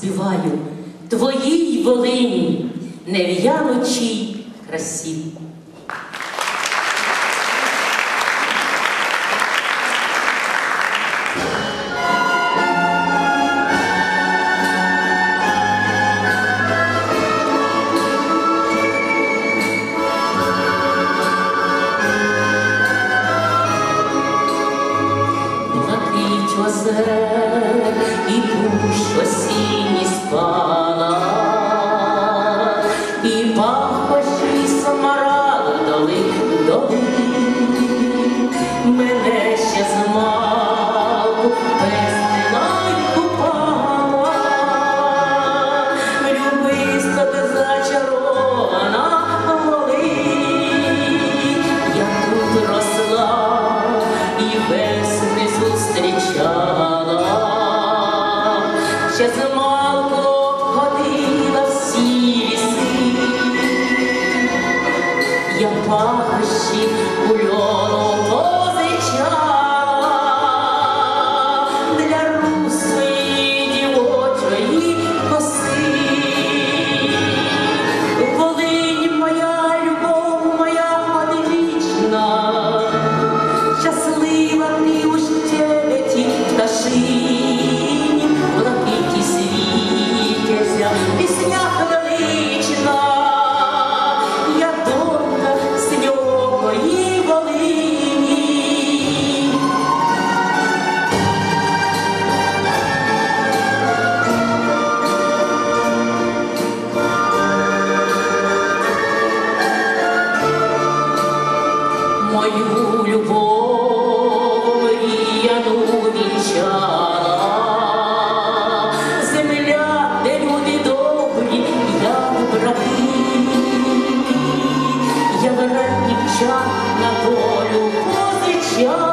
співаю, дівчат на долю позичала,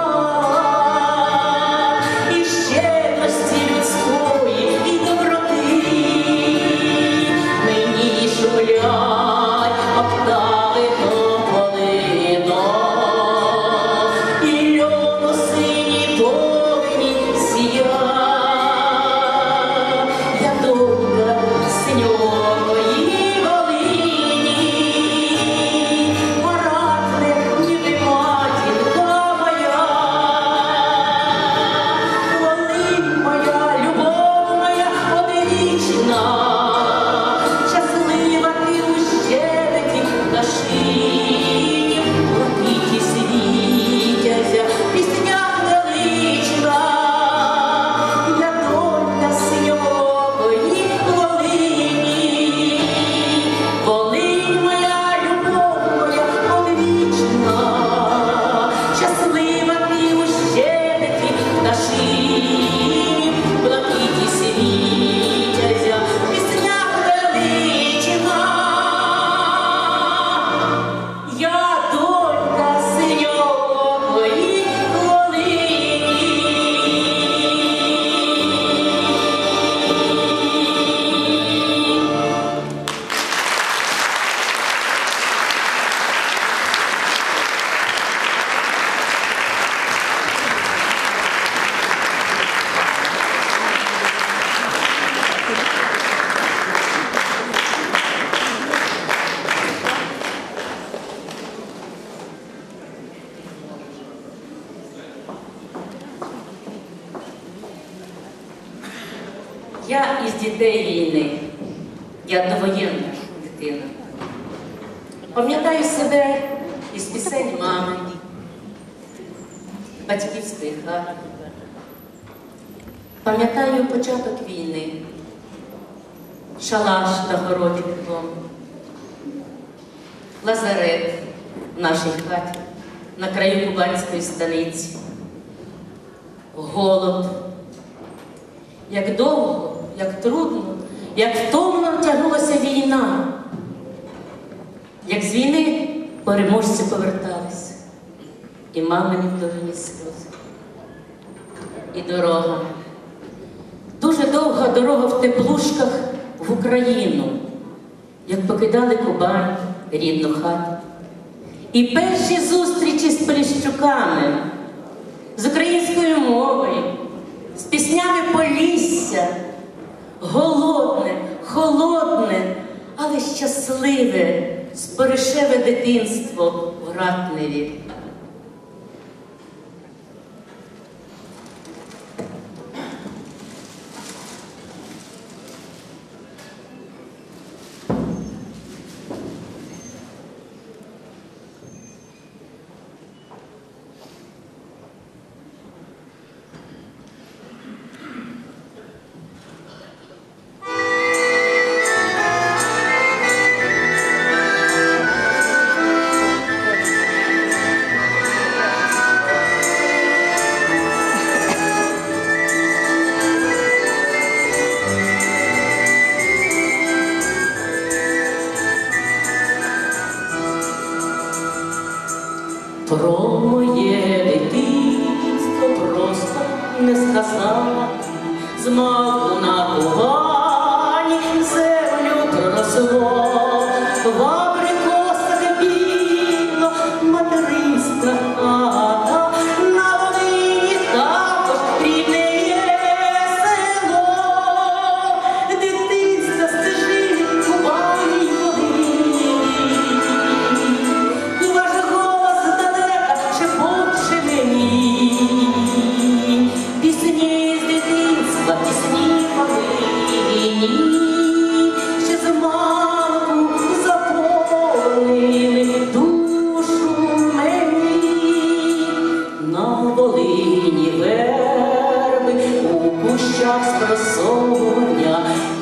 красового дня.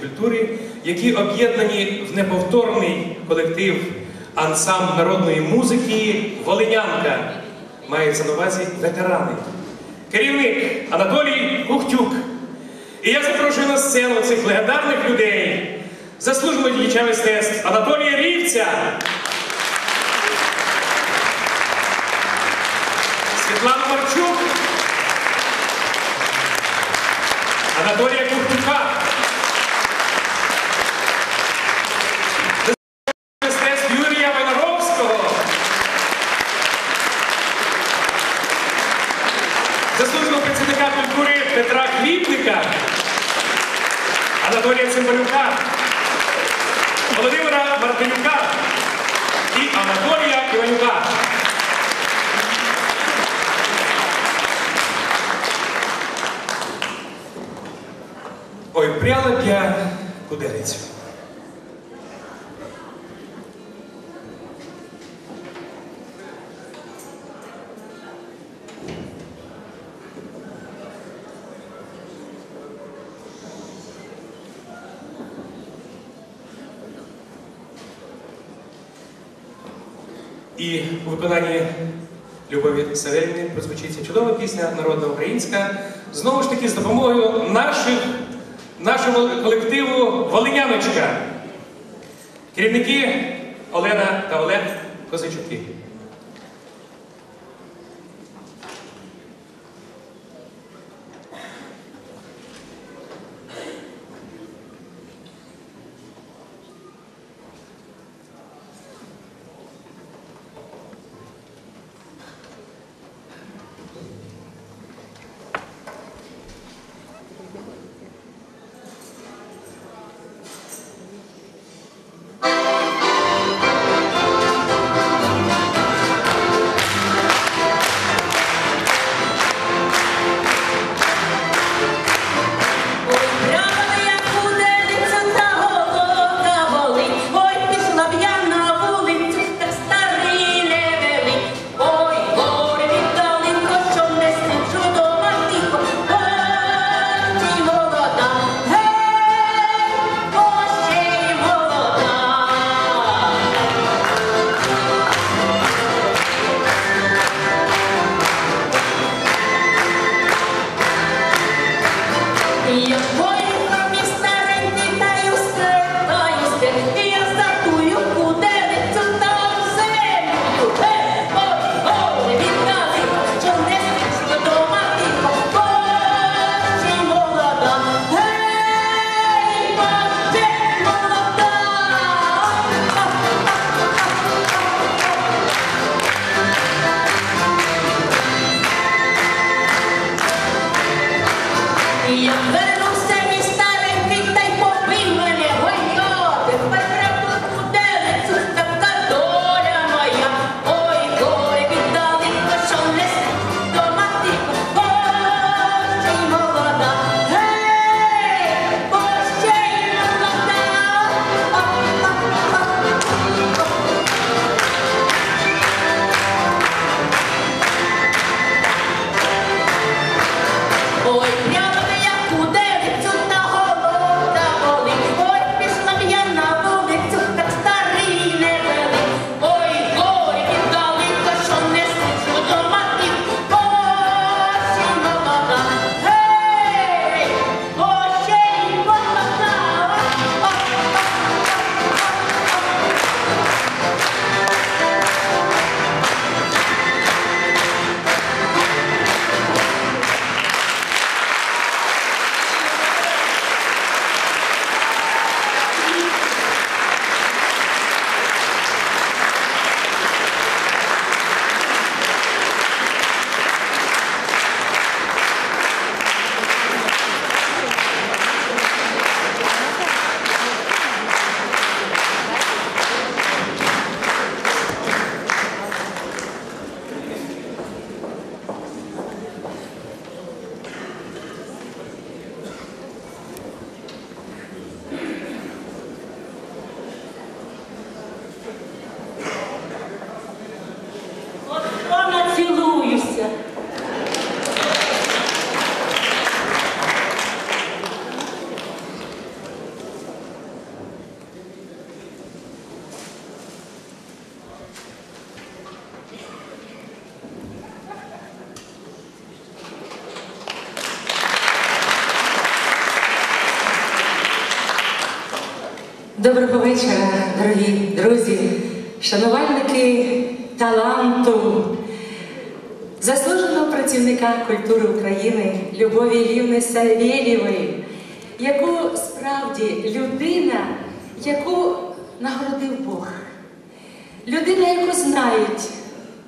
Культури, які об'єднані в неповторний колектив ансамбль народної музики Волинянка. Мається на увазі ветерани. Керівник Анатолій Кухтюк. І я запрошую на сцену цих легендарних людей, заслуженого діяча мистецтв Анатолія Рівця, Світлану Марчук, Анатолія Кухтюка, мистецтв Юрія Виноровського, заслуженого працівника культури Петра Кліпника, Анатолія Цимбалюка, Володимира Мартинюка і Анатолія Іванюка. Ой, пряла б я куделицю. І у виконанні Любові Савельівни прозвучиться чудова пісня народна українська. Знову ж таки, з допомогою наших, нашого колективу Волиняночка. Керівники Олена та Олег Козичуки. Савєлєвої, яку справді людина, яку нагородив Бог, людина, яку знають,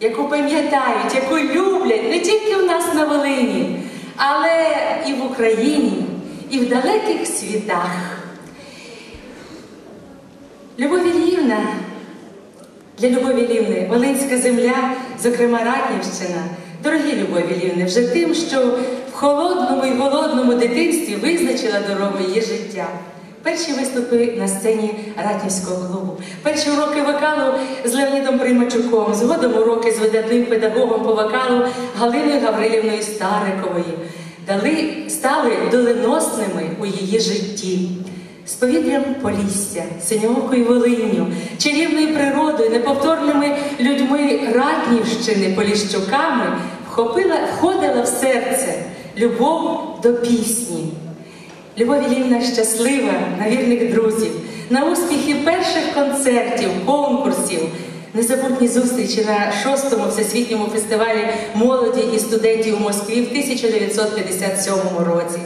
яку пам'ятають, яку люблять не тільки у нас на Волині, але і в Україні, і в далеких світах. Любов Іллівна, для Любові Іллівни Волинська земля, зокрема Ратнівщина, дорогі Любові Іллівни, вже тим, що в холодному і голодному дитинстві визначила дорогу її життя. Перші виступи на сцені Ратнівського клубу, перші уроки вокалу з Леонідом Примачуком, згодом уроки з видатним педагогом по вокалу Галиною Гаврилівною Стариковою, дали, стали доленосними у її житті. З повітрям Полісся, синьоокою Волинню, чарівною природою, неповторними людьми Ратнівщини, Поліщуками, вхопила, входила в серце любов до пісні. Любов Ілівна щаслива на вірних друзів, на успіхи перших концертів, конкурсів, незабутні зустрічі на шостому всесвітньому фестивалі молоді і студентів у Москві в 1957 році.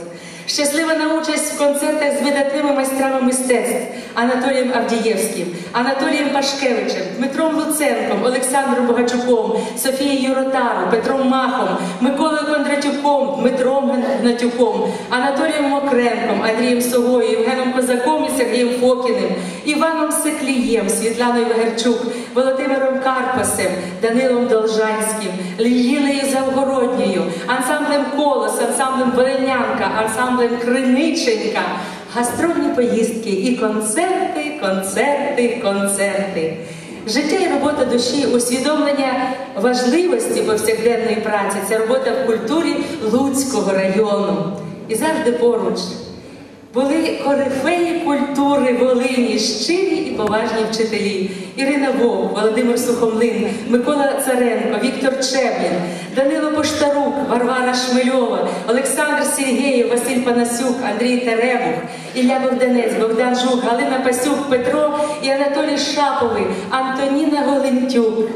Щаслива на участь в концертах з видатними майстрами мистецтв Анатолієм Авдієвським, Анатолієм Пашкевичем, Дмитром Луценком, Олександром Богачуком, Софією Ротару, Петром Махом, Миколою Кондратюком, Дмитром Гнатюком, Анатолієм Мокренком, Андрієм Совою, Євгеном Козаком і Сергієм Фокіним, Іваном Секлієм, Світланою Вегерчук, Володимиром Карпасем, Данилом Должанським, Лілією Завгородньою, ансамблем Колос, ансамблем Волинянка, ансамблем Криниченька, гастрольні поїздки і концерти, концерти, концерти. Життя і робота душі, усвідомлення важливості повсякденної праці це робота в культурі Луцького району. І завжди поруч були корифеї культури Волині, щирі і поважні вчителі. Ірина Вовк, Володимир Сухомлин, Микола Царенко, Віктор Чеблін, Данило Поштарук, Варвара Шмельова, Олександр Сергєєв, Василь Панасюк, Андрій Теребух, Ілля Богданець, Богдан Жук, Галина Пасюк, Петро і Анатолій Шаповий, Антоніна Голентюк.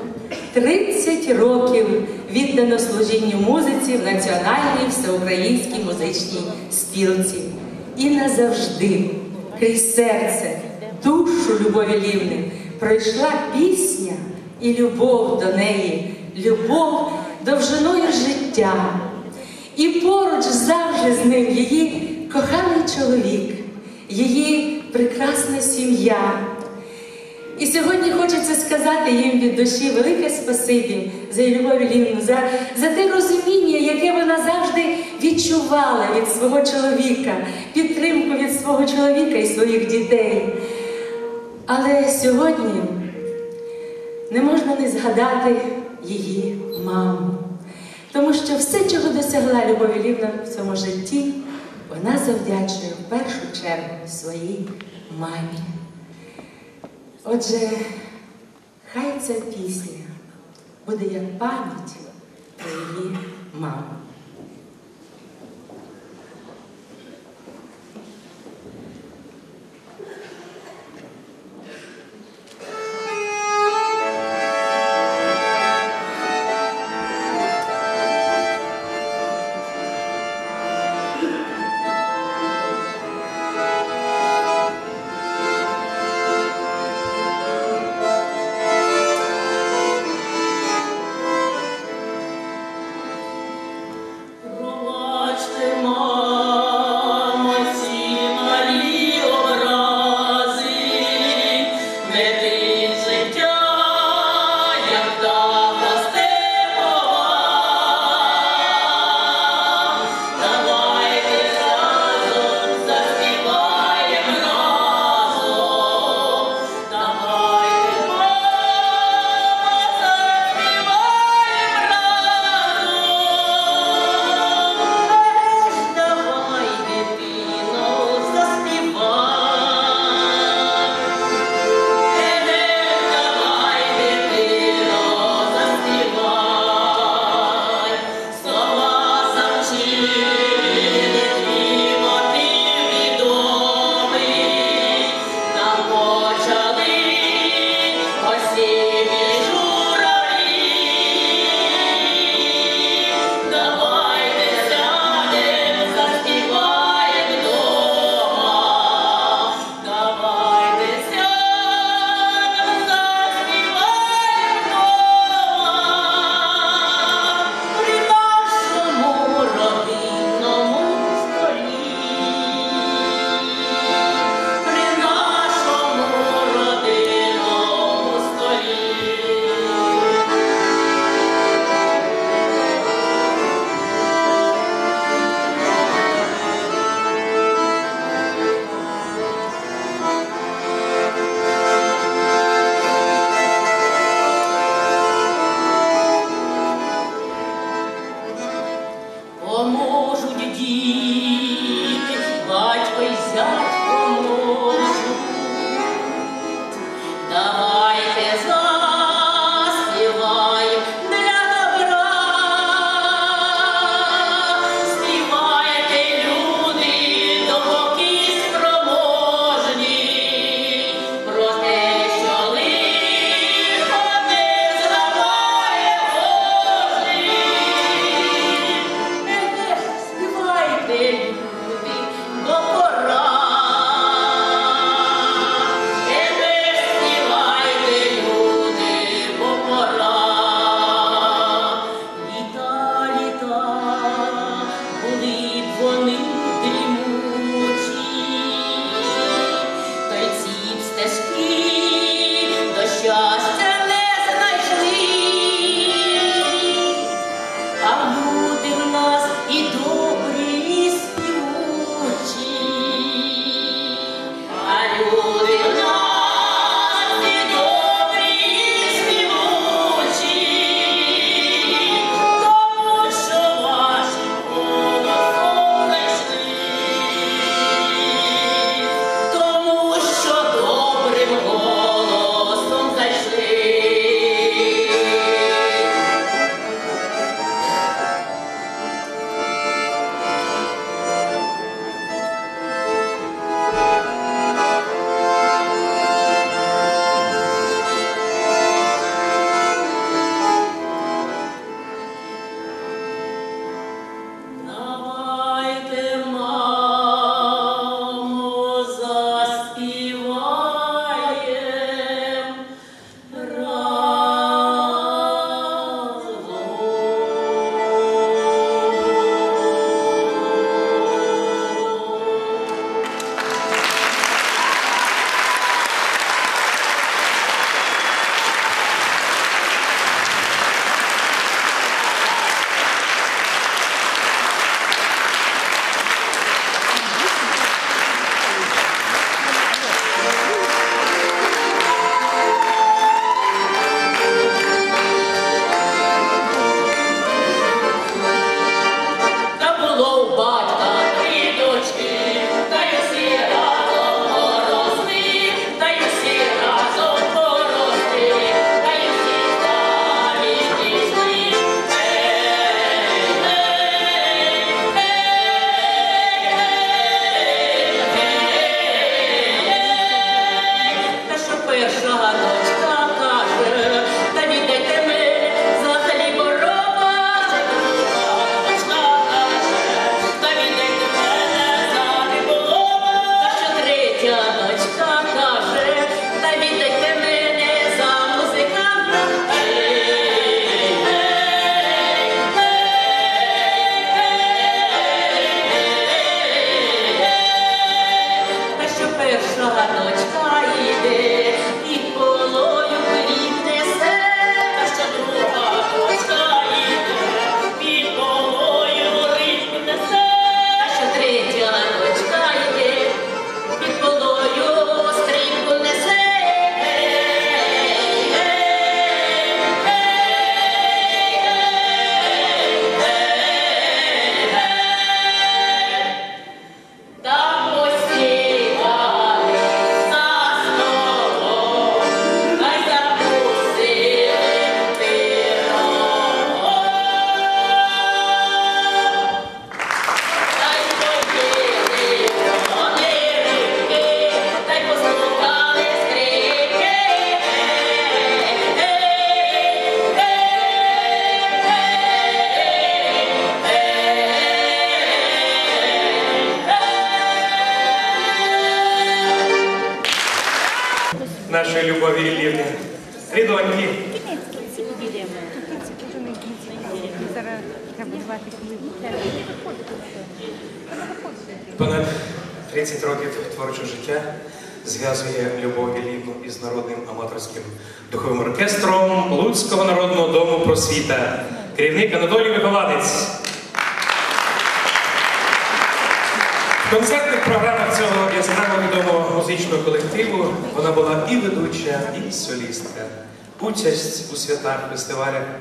30 років віддано служінню музиці в Національній всеукраїнській музичній спілці. І назавжди, крізь серце, душу Любові Лівни пройшла пісня і любов до неї, любов довжиною життя. І поруч завжди з ним її коханий чоловік, її прекрасна сім'я. І сьогодні хочеться сказати їм від душі велике спасибі за любов Лівну, за, за те розуміння, яке вона завжди відчувала від свого чоловіка, підтримку від свого чоловіка і своїх дітей. Але сьогодні не можна не згадати її маму. Тому що все, чого досягла Любов Лівна в цьому житті, вона завдячує в першу чергу своїй мамі. Отже, хай ця пісня буде як пам'ять про її маму.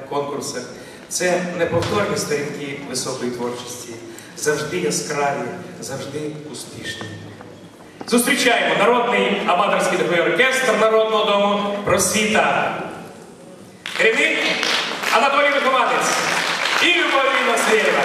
конкурсах. Це неповторні сторінки високої творчості, завжди яскраві, завжди успішні. Зустрічаємо народний аматорський духовий оркестр Народного дому просвіта. Керівник Анатолій Вихованець і Любові Васильєва.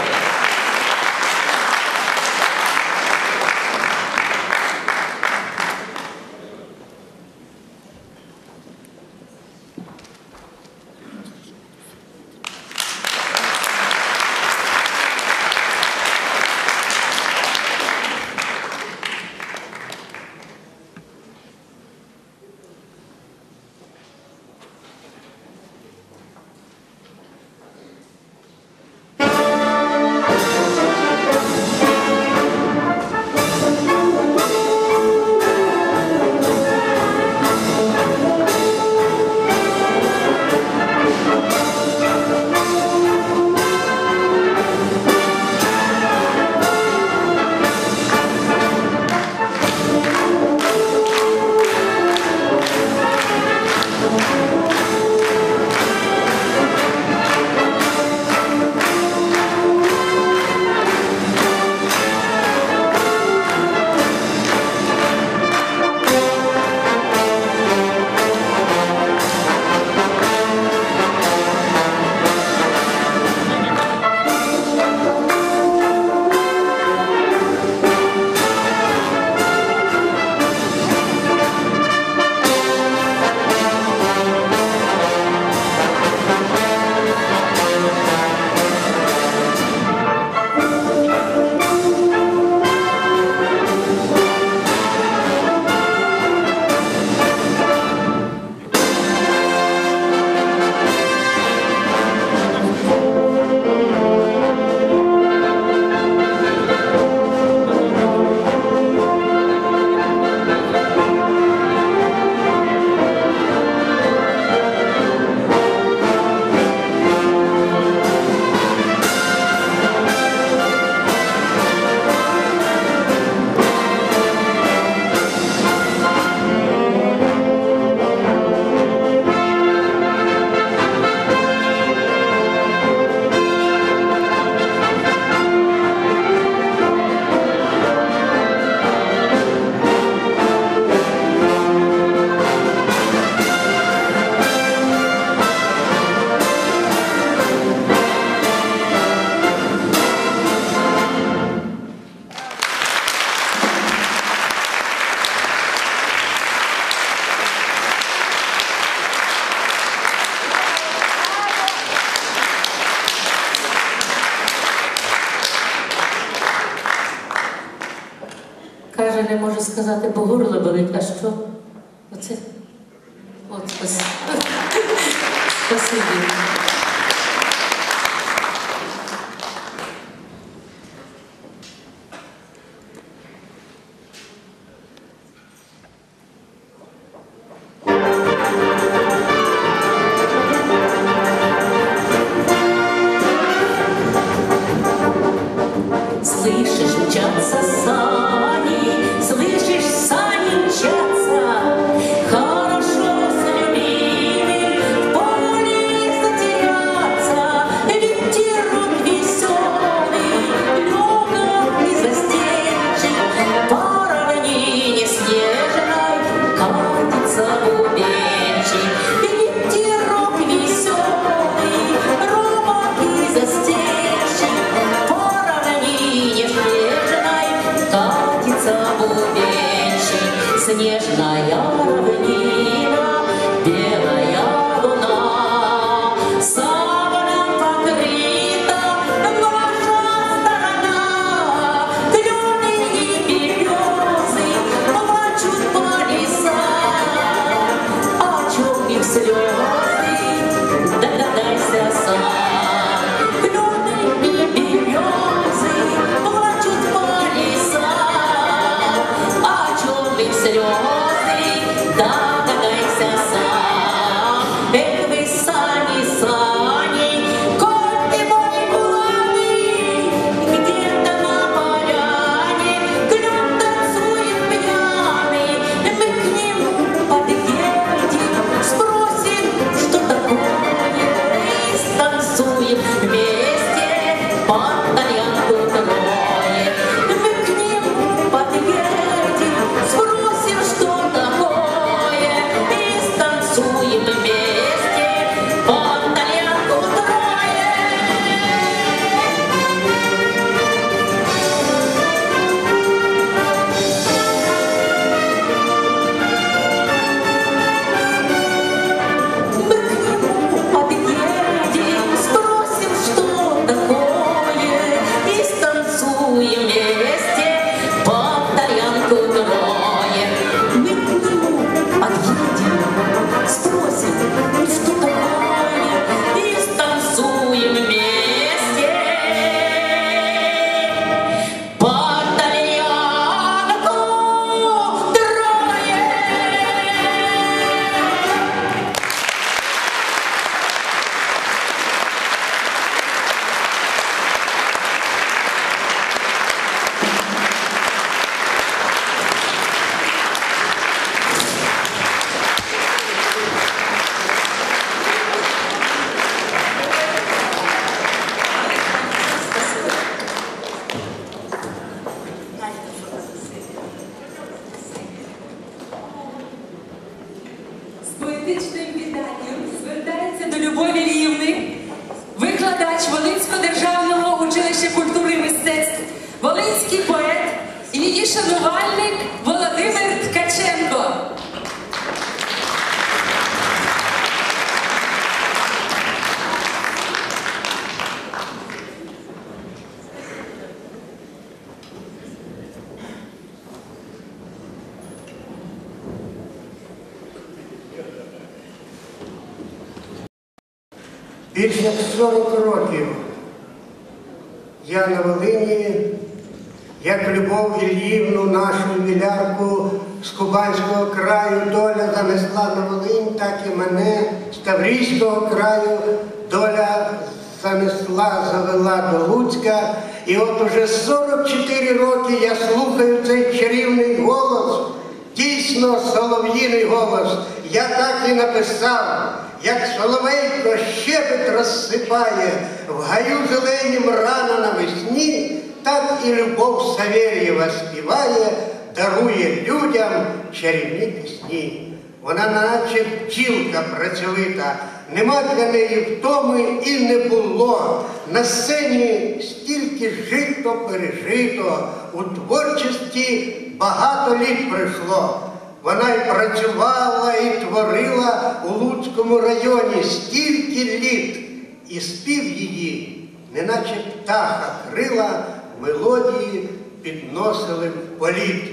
Крила, мелодії підносили в політ.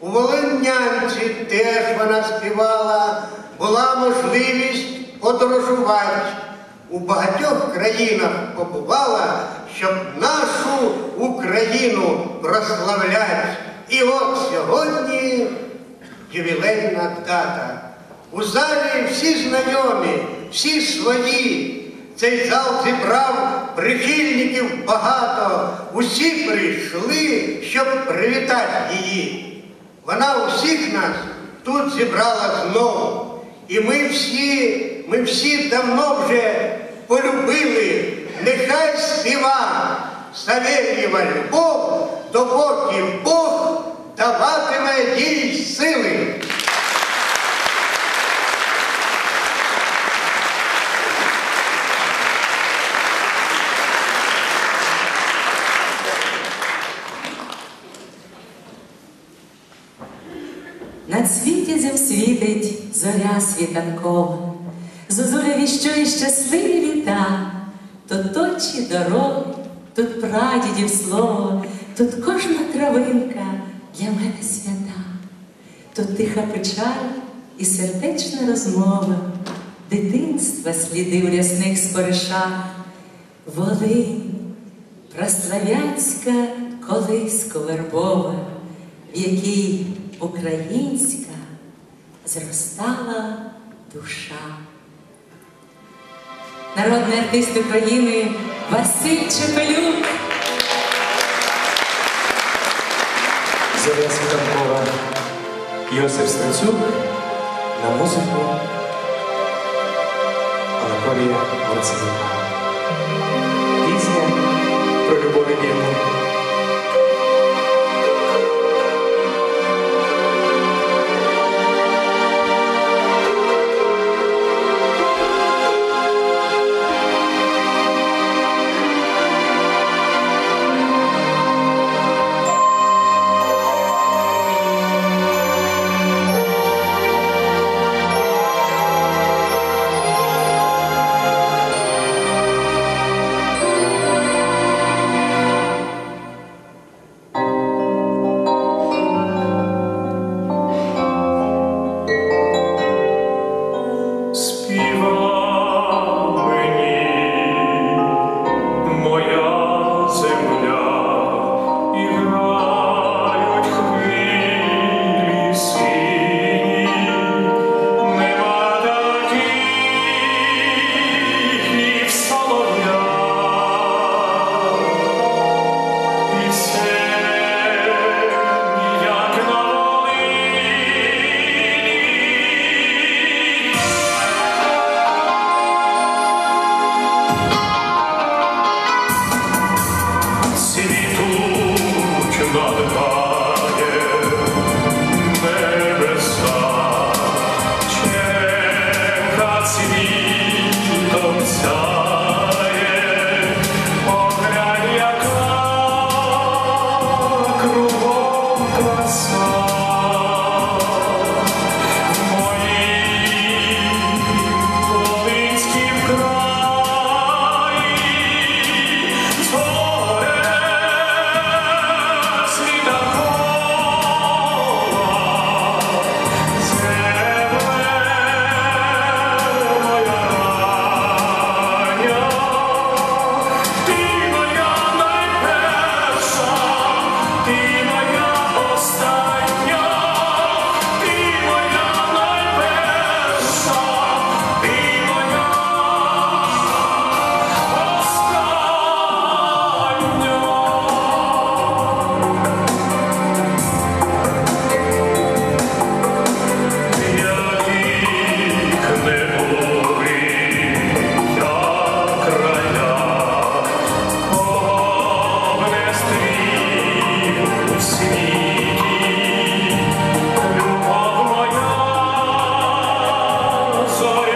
У Волинянці теж вона співала, була можливість подорожувати. У багатьох країнах побувала, щоб нашу Україну прославлять. І от сьогодні ювілейна дата. У залі всі знайомі, всі свої. Цей зал зібрав прихильників багато. Усі прийшли, щоб привітати її. Вона усіх нас тут зібрала знову. І ми всі, ми всі давно вже полюбили, нехай співа Савельєва любов, допоки Бог даватиме їй сили. Над світязем світить зоря світанкова, Зозуля віщує щасливі літа, тут точі дороги, тут прадідів слово, тут кожна травинка для мене свята, тут тиха печаль і сердечна розмова, дитинства сліди в рясних споришах, Волинь, прославянська колиско вербова, в якій українська зростала душа. Народний артист України Василь Чепелюк. Зоря Світанкова Йосип Стецюк на музику Анатолія Марцинюка. Пісня про любов і. soy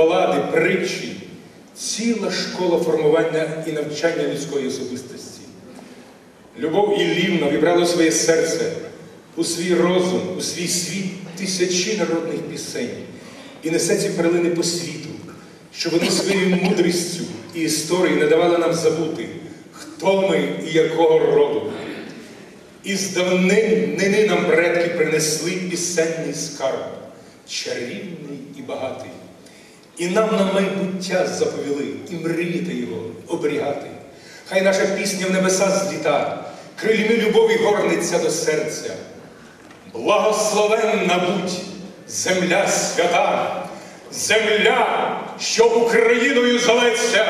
балади, притчі, ціла школа формування і навчання людської особистості. Любов і Іллівна вібрала своє серце, у свій розум, у свій світ тисячі народних пісень і несе ці перлини по світу, щоб вони своєю мудрістю і історією не давали нам забути, хто ми і якого роду. І з давнини нам предки принесли пісенний скарб, чарівний і багатий. І нам на майбуття заповіли і мріяти його, оберігати. Хай наша пісня в небеса зліта, крильми любові горниться до серця. Благословенна будь земля свята, земля, що Україною зоветься.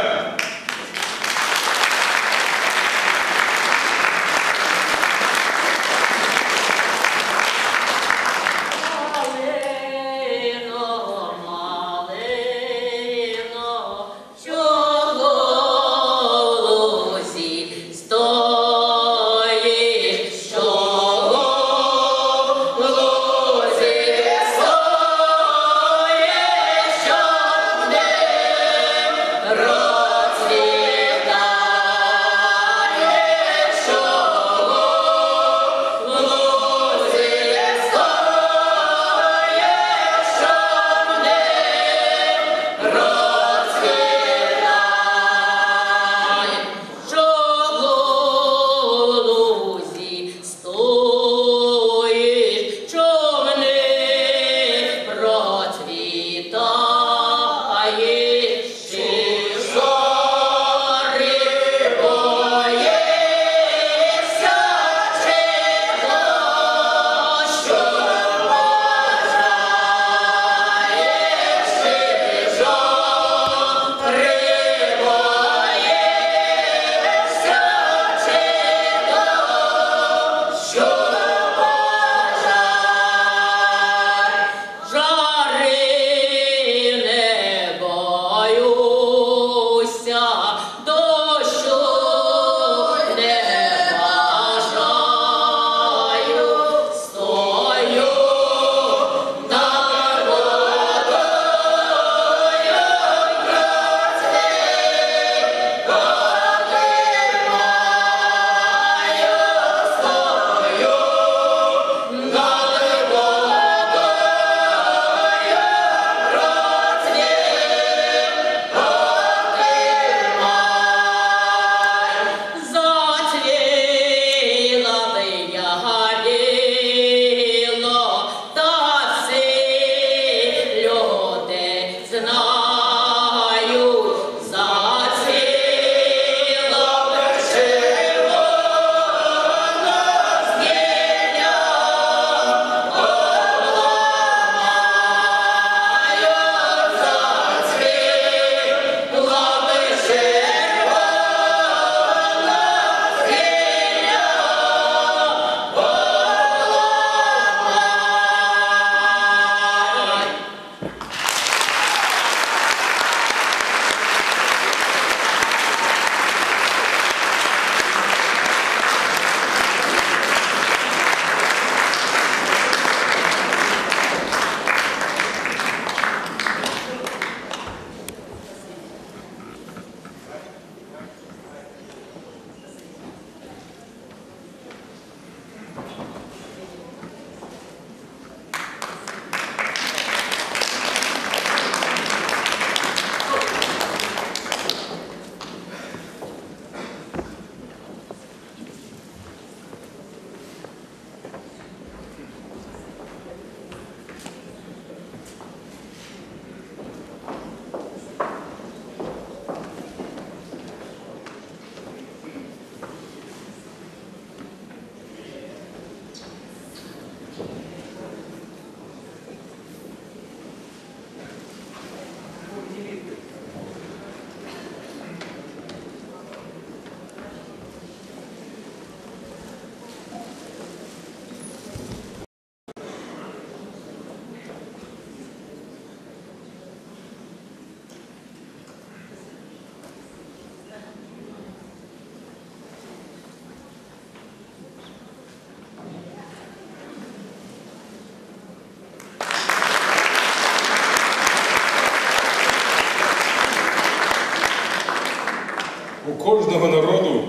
кожного народу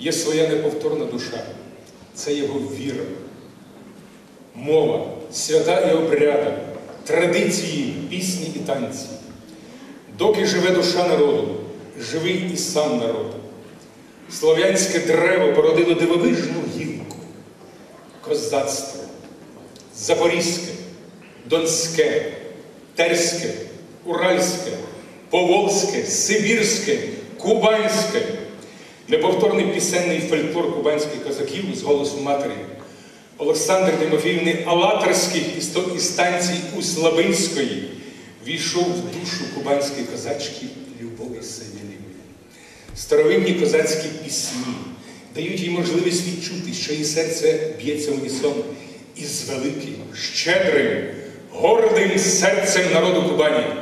є своя неповторна душа, це його віра, мова, свята і обряда, традиції, пісні і танці. Доки живе душа народу, живий і сам народ. Слов'янське древо породило дивовижну гілку, козацтво, запорізьке, донське, терське, уральське, поволське, сибірське. Кубанське, неповторний пісенний фольклор кубанських козаків з голосу матері Олександр Тимофіївни Алатерський із станції у Услабинської війшов в душу кубанської козачки Любові Савіни. Старовинні козацькі пісні дають їй можливість відчути, що її серце б'ється у лісом із великим, щедрим, гордим серцем народу Кубані.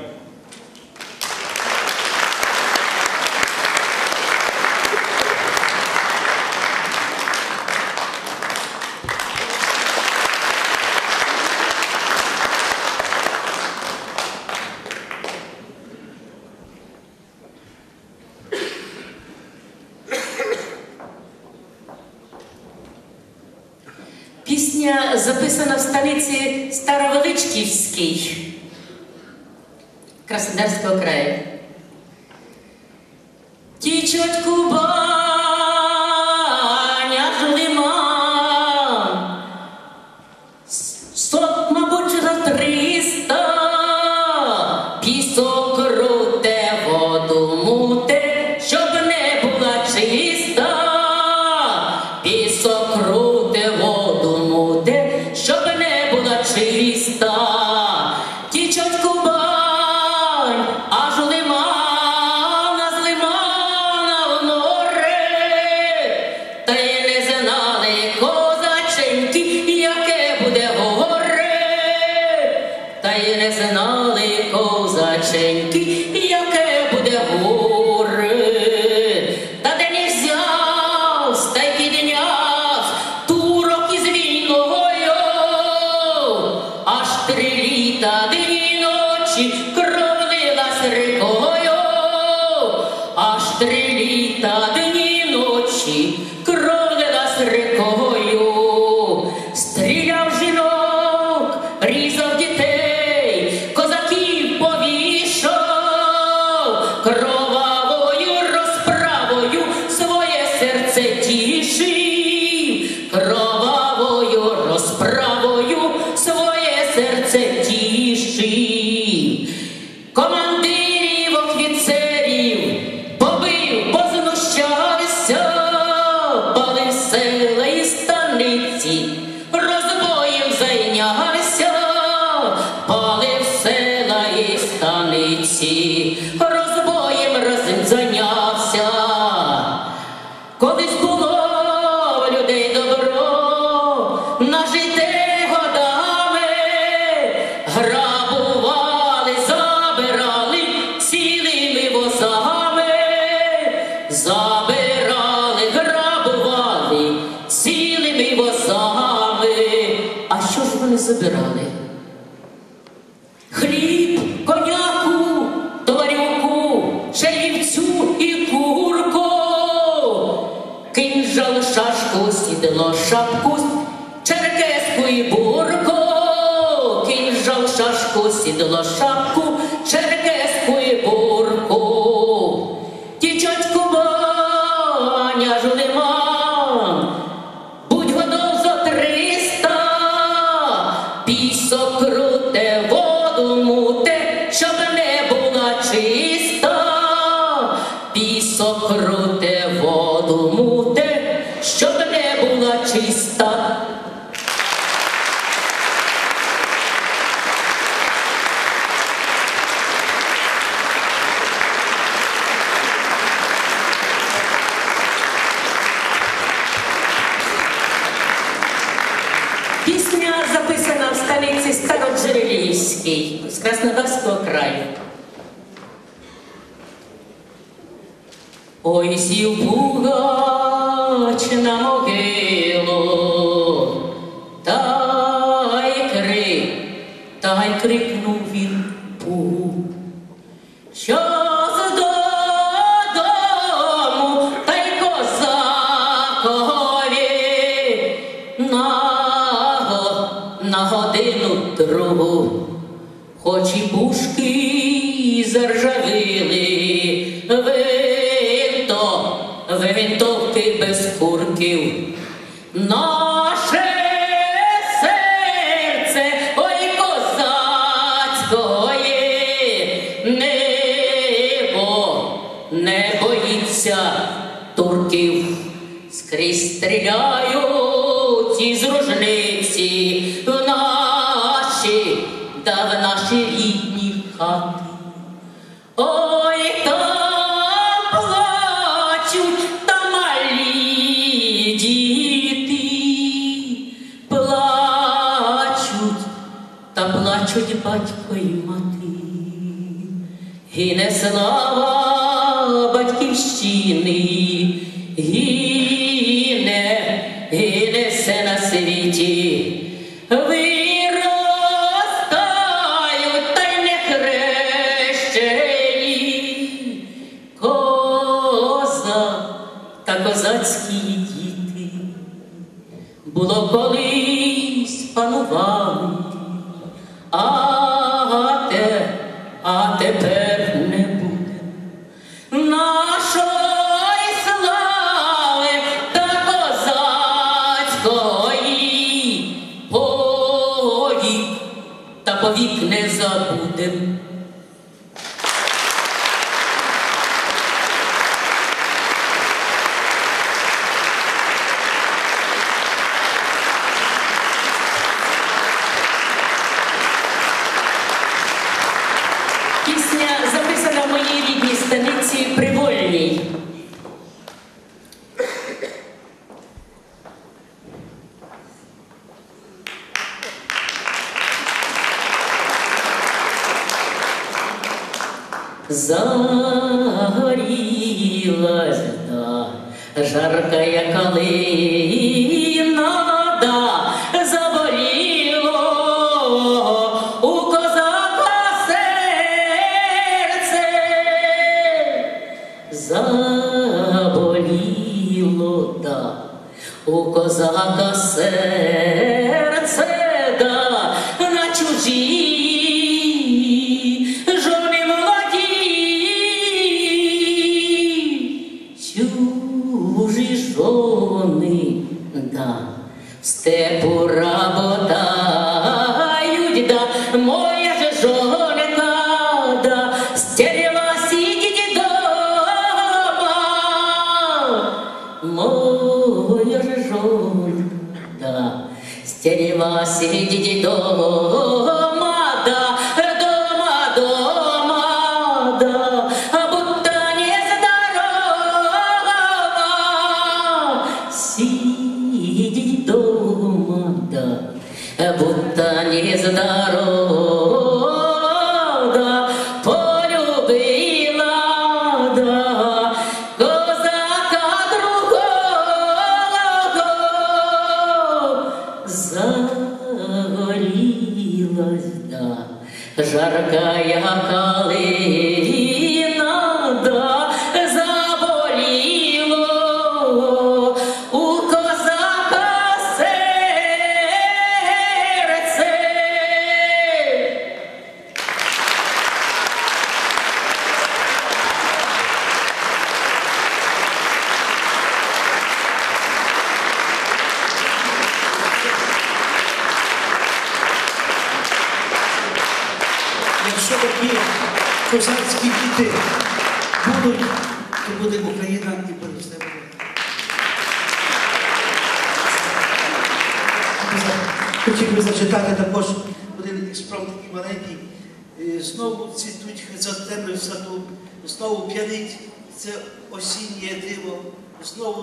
Краснодарского края. Течет Кубань.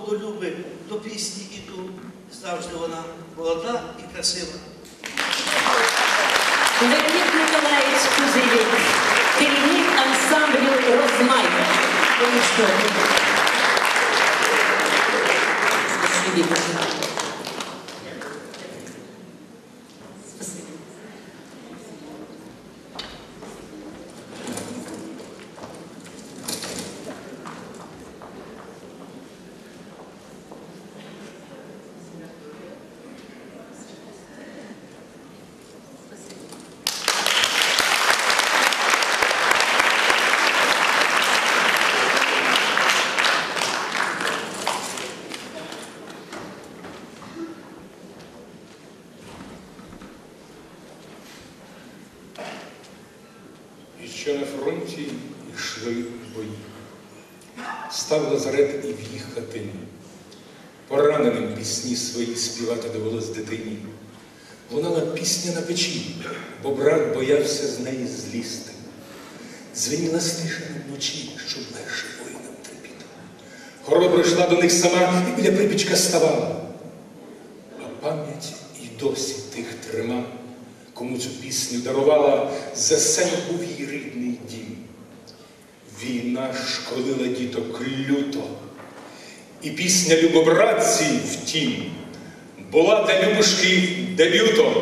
любов до пісні і до завжди вона молода і красива. Леонід Миколаївич Кузевич, керівник ансамблю «Розмай». співати довелось дитині. Лунала пісня на печі, бо брат боявся з неї злізти. Дзвеніла стиша вночі, щоб легше воїнам трепіти. Хоробро йшла до них сама і біля припічка ставала. А пам'ять і досі тих трима, кому цю пісню дарувала, за був її рідний дім. Війна шкодила діток люто, і пісня любобратці втім була для Любушків дебютом.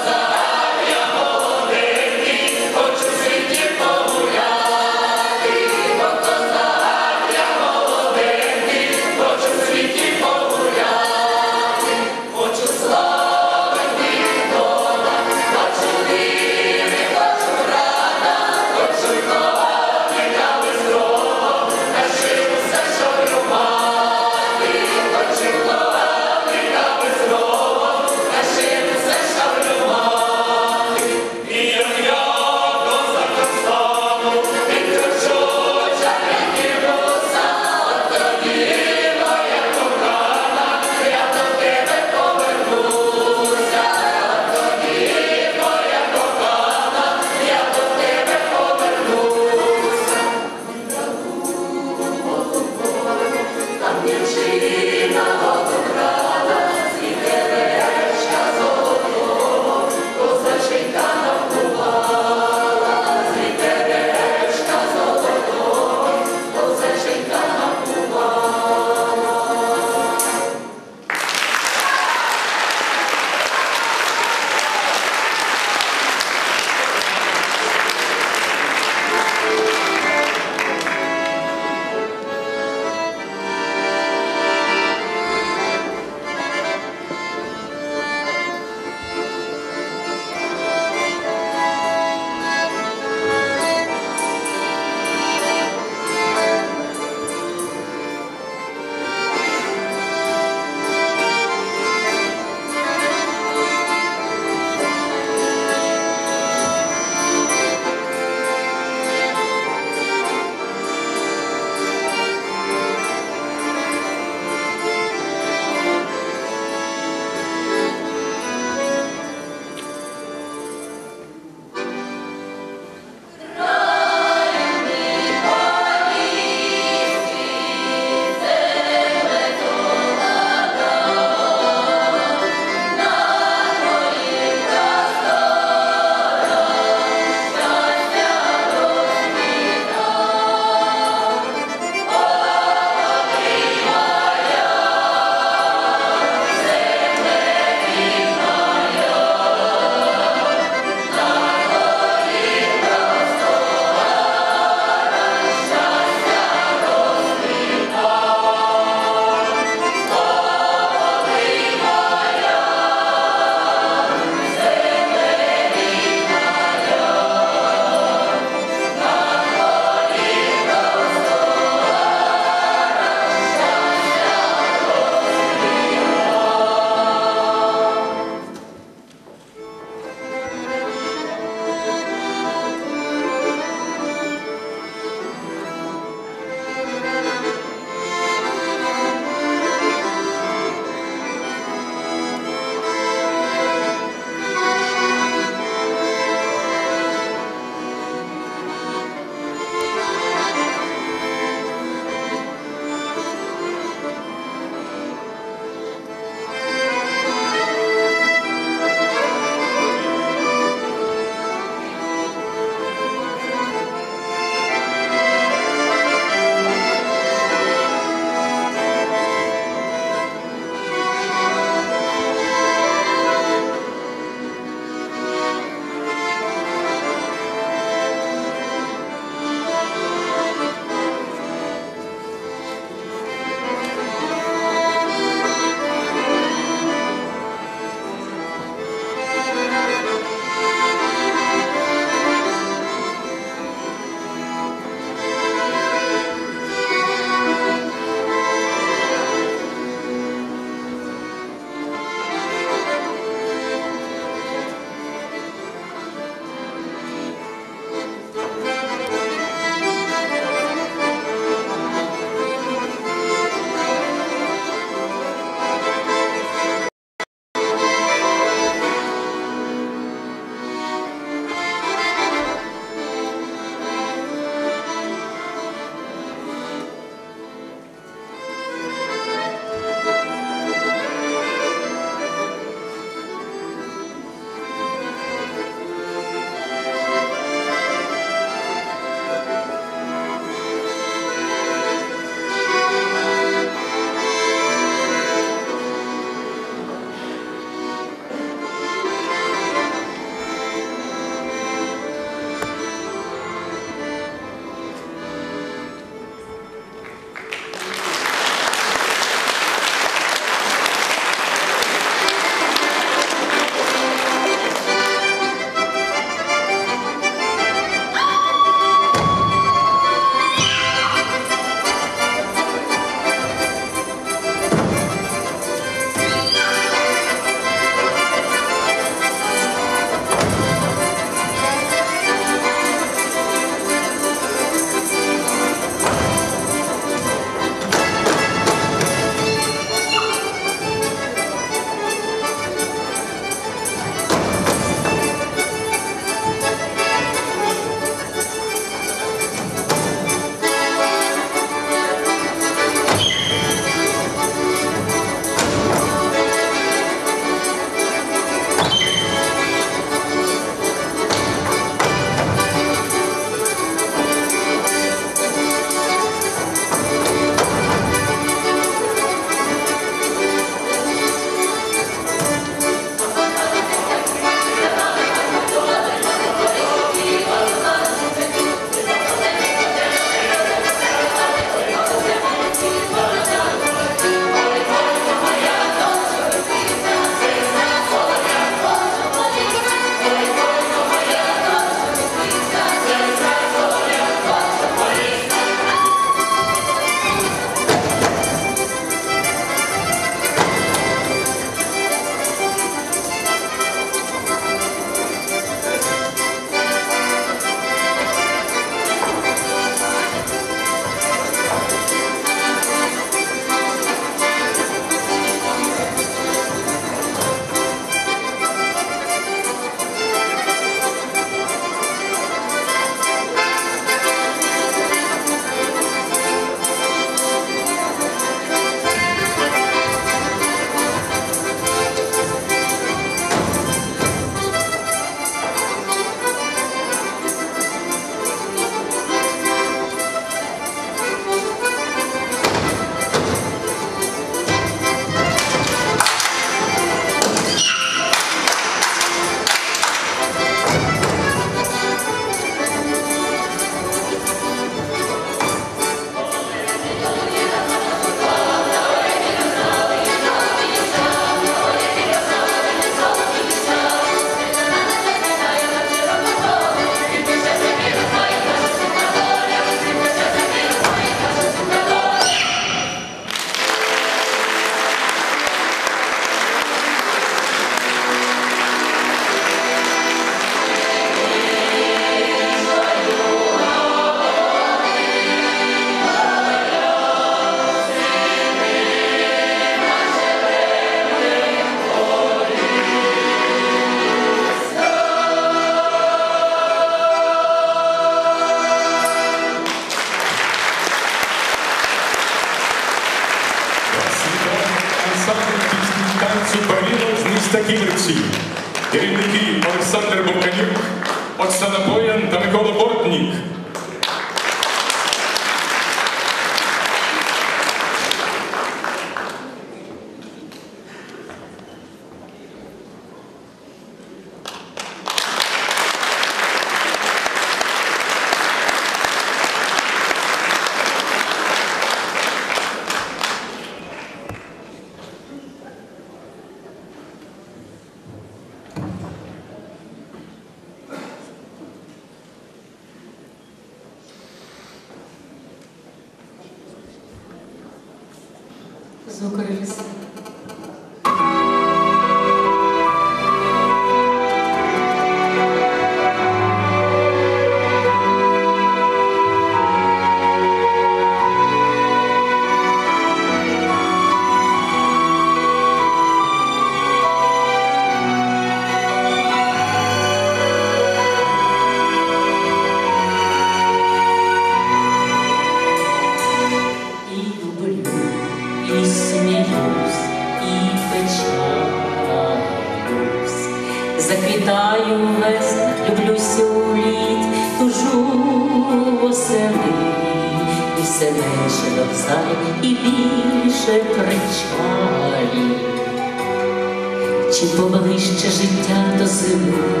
Поближче життя до зими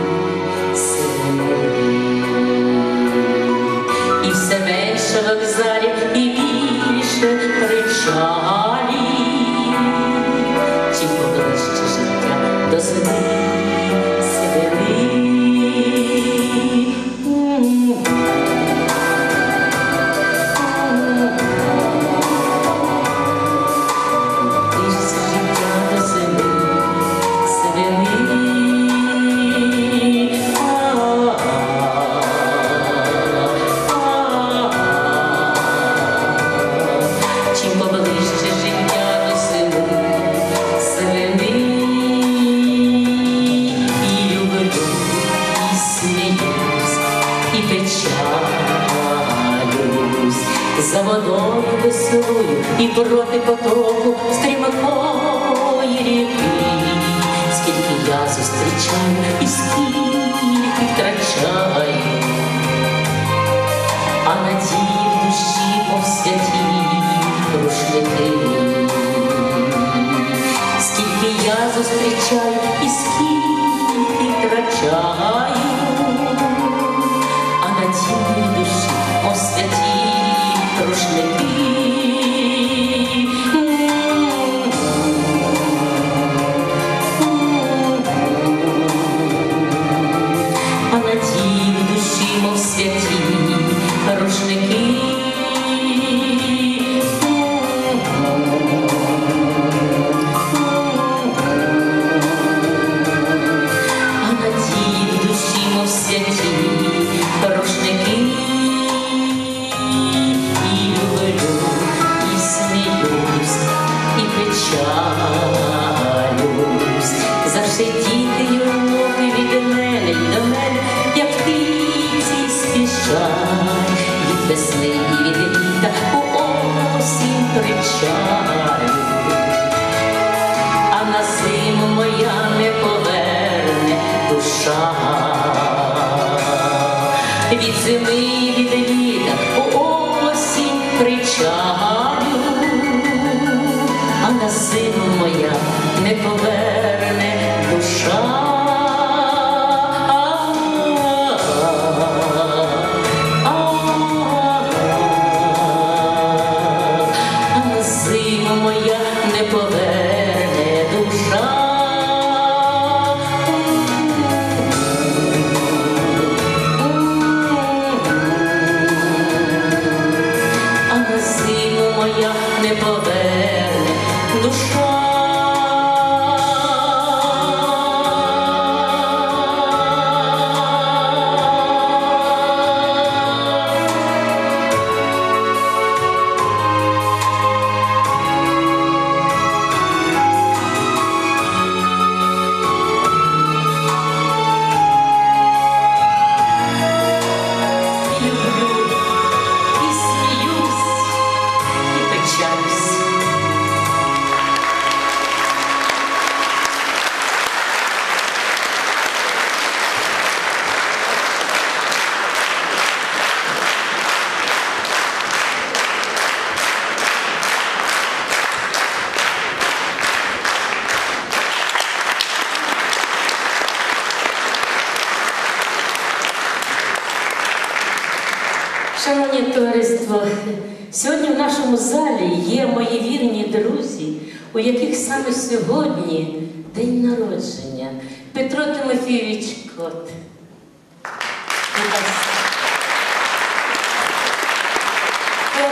сьогодні день народження Петро Тимофійович Кот.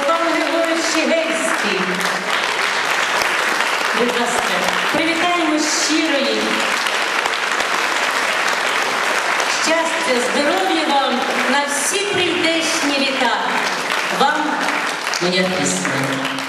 Пан Григорович Чигельський. Привітаємо щирої. Щастя, здоров'я вам на всі прийдешні літа. Вам моя пісня.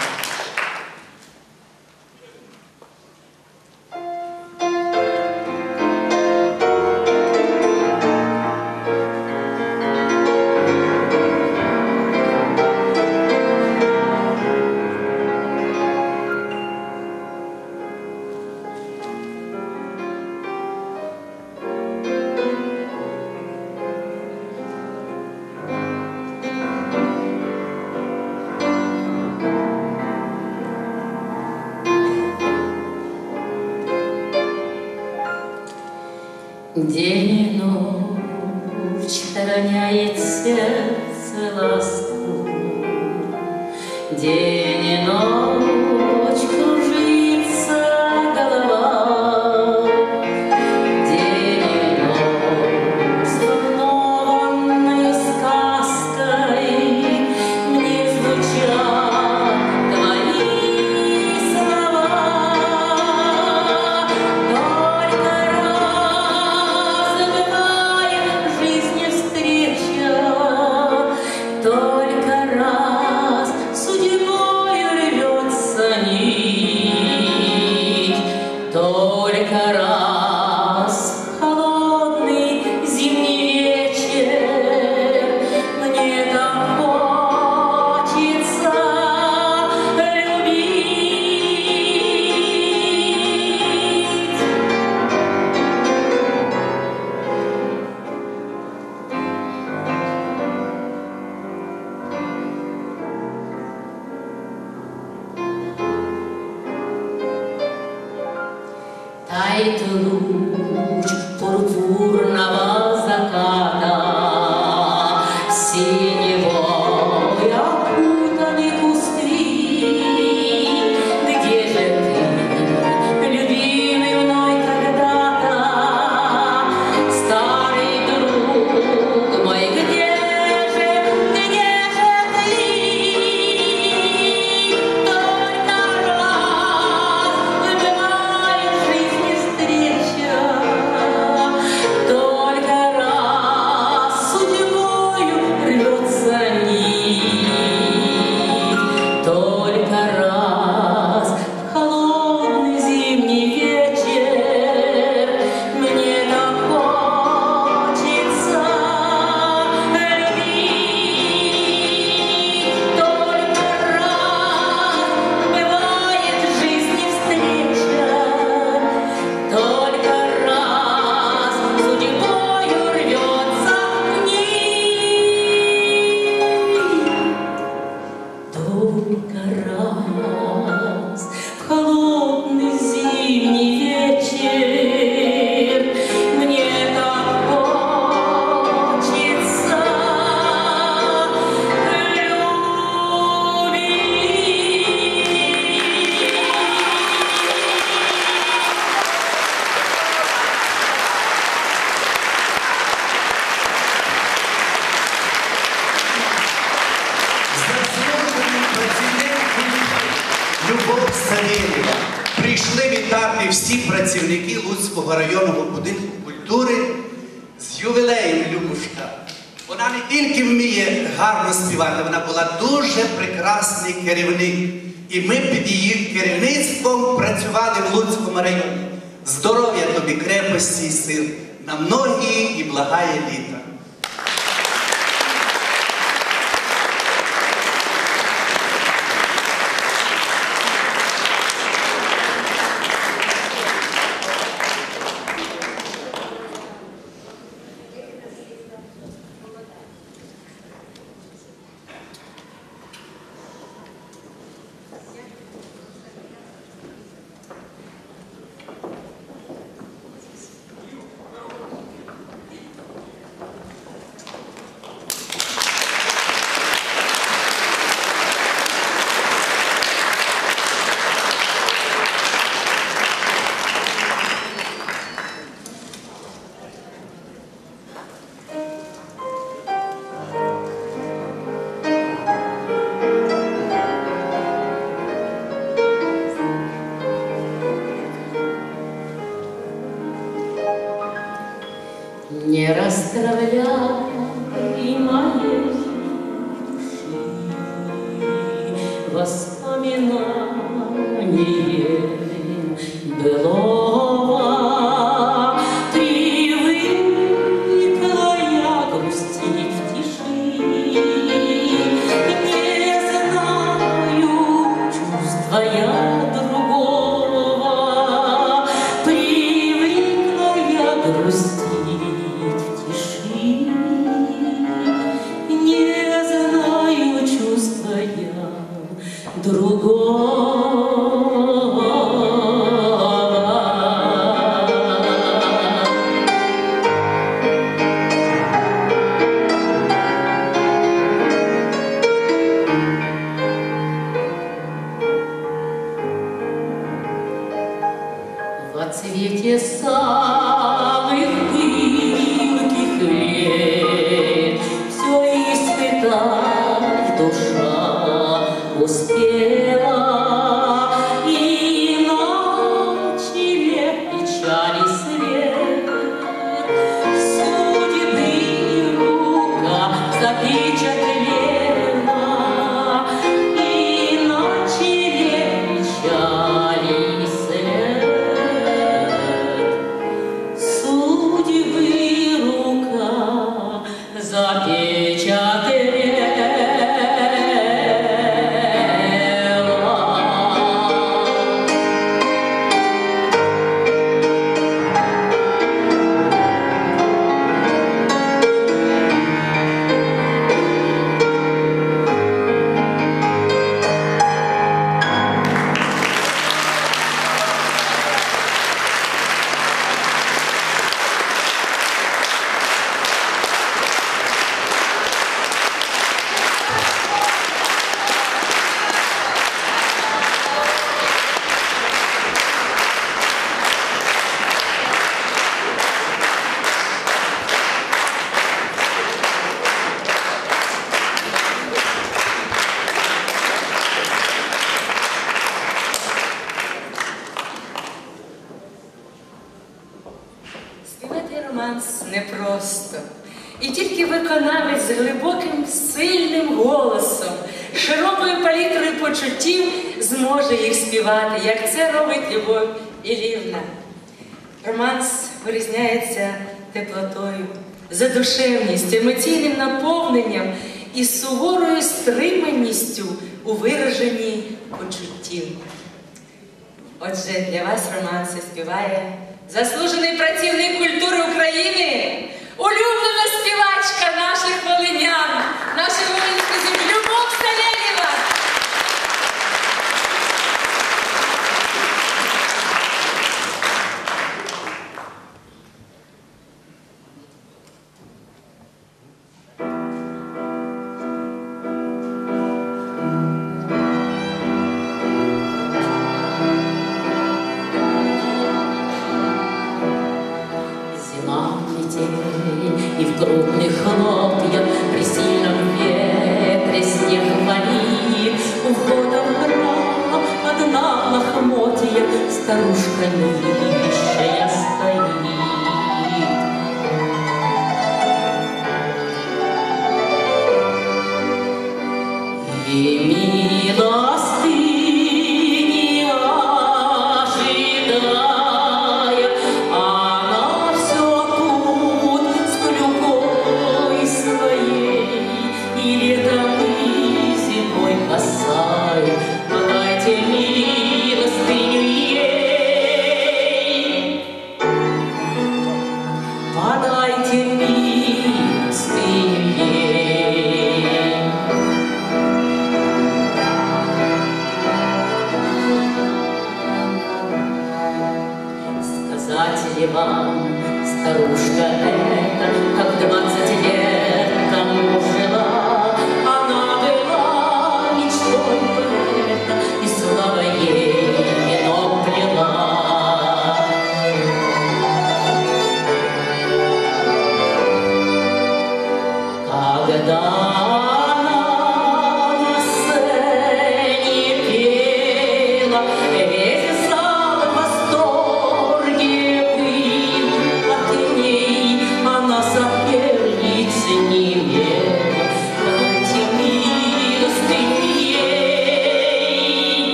me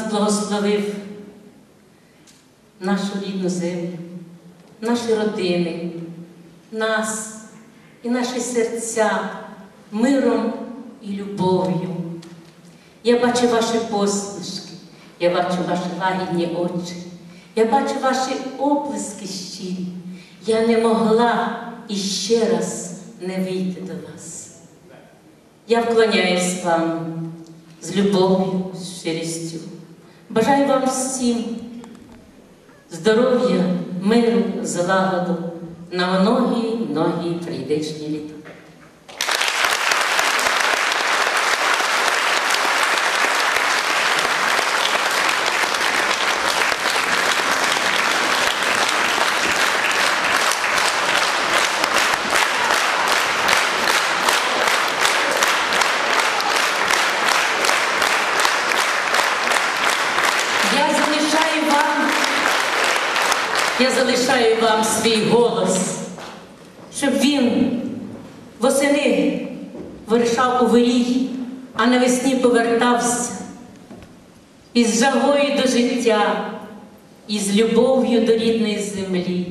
нас благословив, нашу рідну землю, наші родини, нас і наші серця миром і любов'ю. Я бачу ваші посмішки, я бачу ваші лагідні очі, я бачу ваші оплески щирі. Я не могла іще раз не вийти до вас. Я вклоняюсь вам з любов'ю, з щирістю. Бажаю вам всім здоров'я, миру, злагоду на многі, многі прийдешні літа. Я залишаю вам, я залишаю вам свій голос, щоб він восени вирішав у вирій, а навесні повертався із жагою до життя, із любов'ю до рідної землі,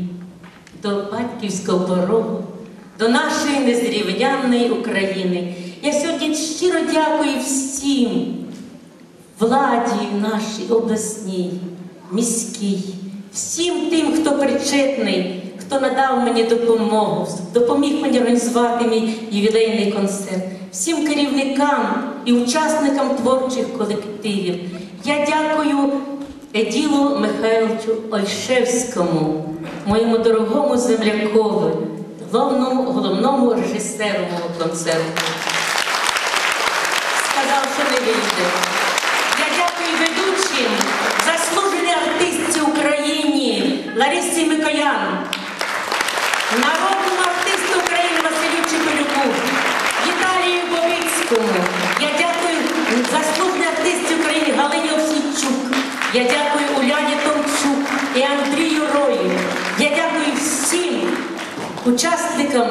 до батьківського порогу, до нашої незрівнянної України. Я сьогодні щиро дякую всім владі нашій обласній, міській, всім тим, хто причетний, хто надав мені допомогу, допоміг мені організувати мій ювілейний концерт, всім керівникам і учасникам творчих колективів. Я дякую Еділу Михайловичу Ольшевському, моєму дорогому землякові, головному, головному режисеру мого концерту. Я дякую Уляні Томчук і Андрію Рою. Я дякую всім учасникам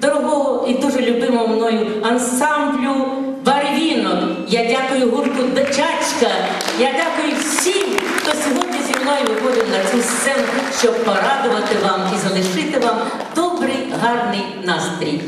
дорогого і дуже любимого мною ансамблю Барвінок. Я дякую гурту Дочачка. Я дякую всім, хто сьогодні зі мною виходив на цю сцену, щоб порадувати вам і залишити вам добрий, гарний настрій.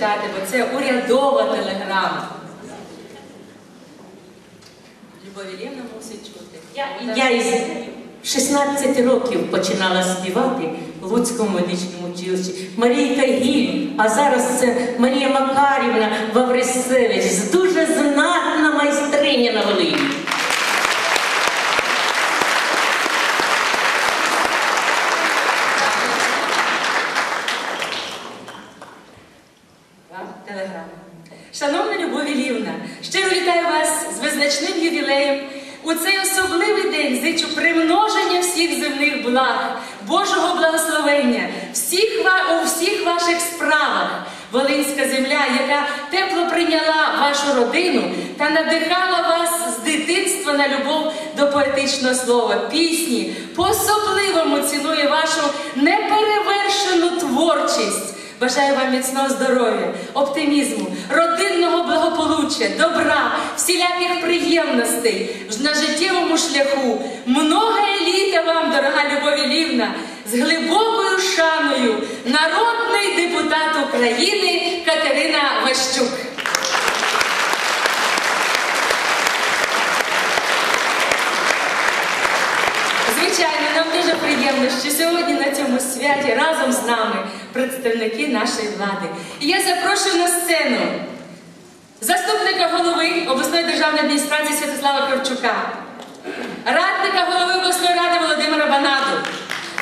Прочитати, бо це урядова телеграма. Любові Лівна мусить чути. Я, я із 16 років починала співати в Луцькому медичному училищі. Марійка Гіль, а зараз це Марія Макарівна Ваврисевич, дуже знатна майстриня на Волині. Вам телеграма. Шановна Любов Ілівна, щиро вітаю вас з визначним ювілеєм. У цей особливий день зичу примноження всіх земних благ, Божого благословення, всіх ва- у всіх ваших справах. Волинська земля, яка тепло прийняла вашу родину та надихала вас з дитинства на любов до поетичного слова, пісні, по-особливому цінує вашу неперевершену творчість. Бажаю вам міцного здоров'я, оптимізму, родинного благополуччя, добра, всіляких приємностей на життєвому шляху. Много літа вам, дорога Любов Ілівна, з глибокою шаною, народний депутат України Катерина Ващук. Звичайно, нам дуже приємно, що сьогодні на цьому святі разом з нами представники нашої влади. І я запрошую на сцену заступника голови обласної державної адміністрації Святослава Кравчука, радника голови обласної ради Володимира Банаду,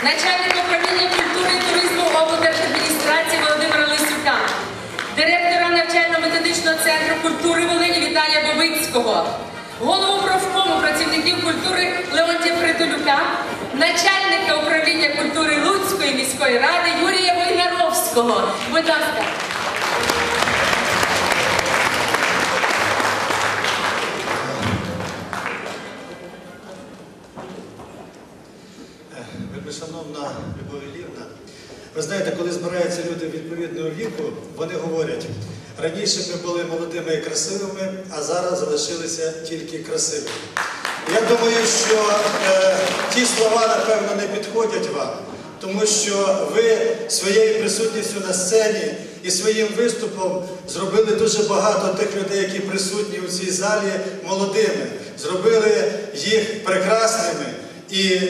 начальника управління культури і туризму облдержадміністрації Володимира Лисюка, директора навчально-методичного центру культури Волині Віталія Бобицького, голову профкому працівників культури Леонтія Притулюка, начальника управління культури Луцької міської ради Юрія Войнаровського. Будь ласка. Шановна Любов Іллівна, ви знаєте, коли збираються люди відповідного віку, вони говорять, раніше ми були молодими і красивими, а зараз залишилися тільки красивими. Я думаю, що е, ті слова, напевно, не підходять вам, тому що ви своєю присутністю на сцені і своїм виступом зробили дуже багато тих людей, які присутні у цій залі, молодими, зробили їх прекрасними. І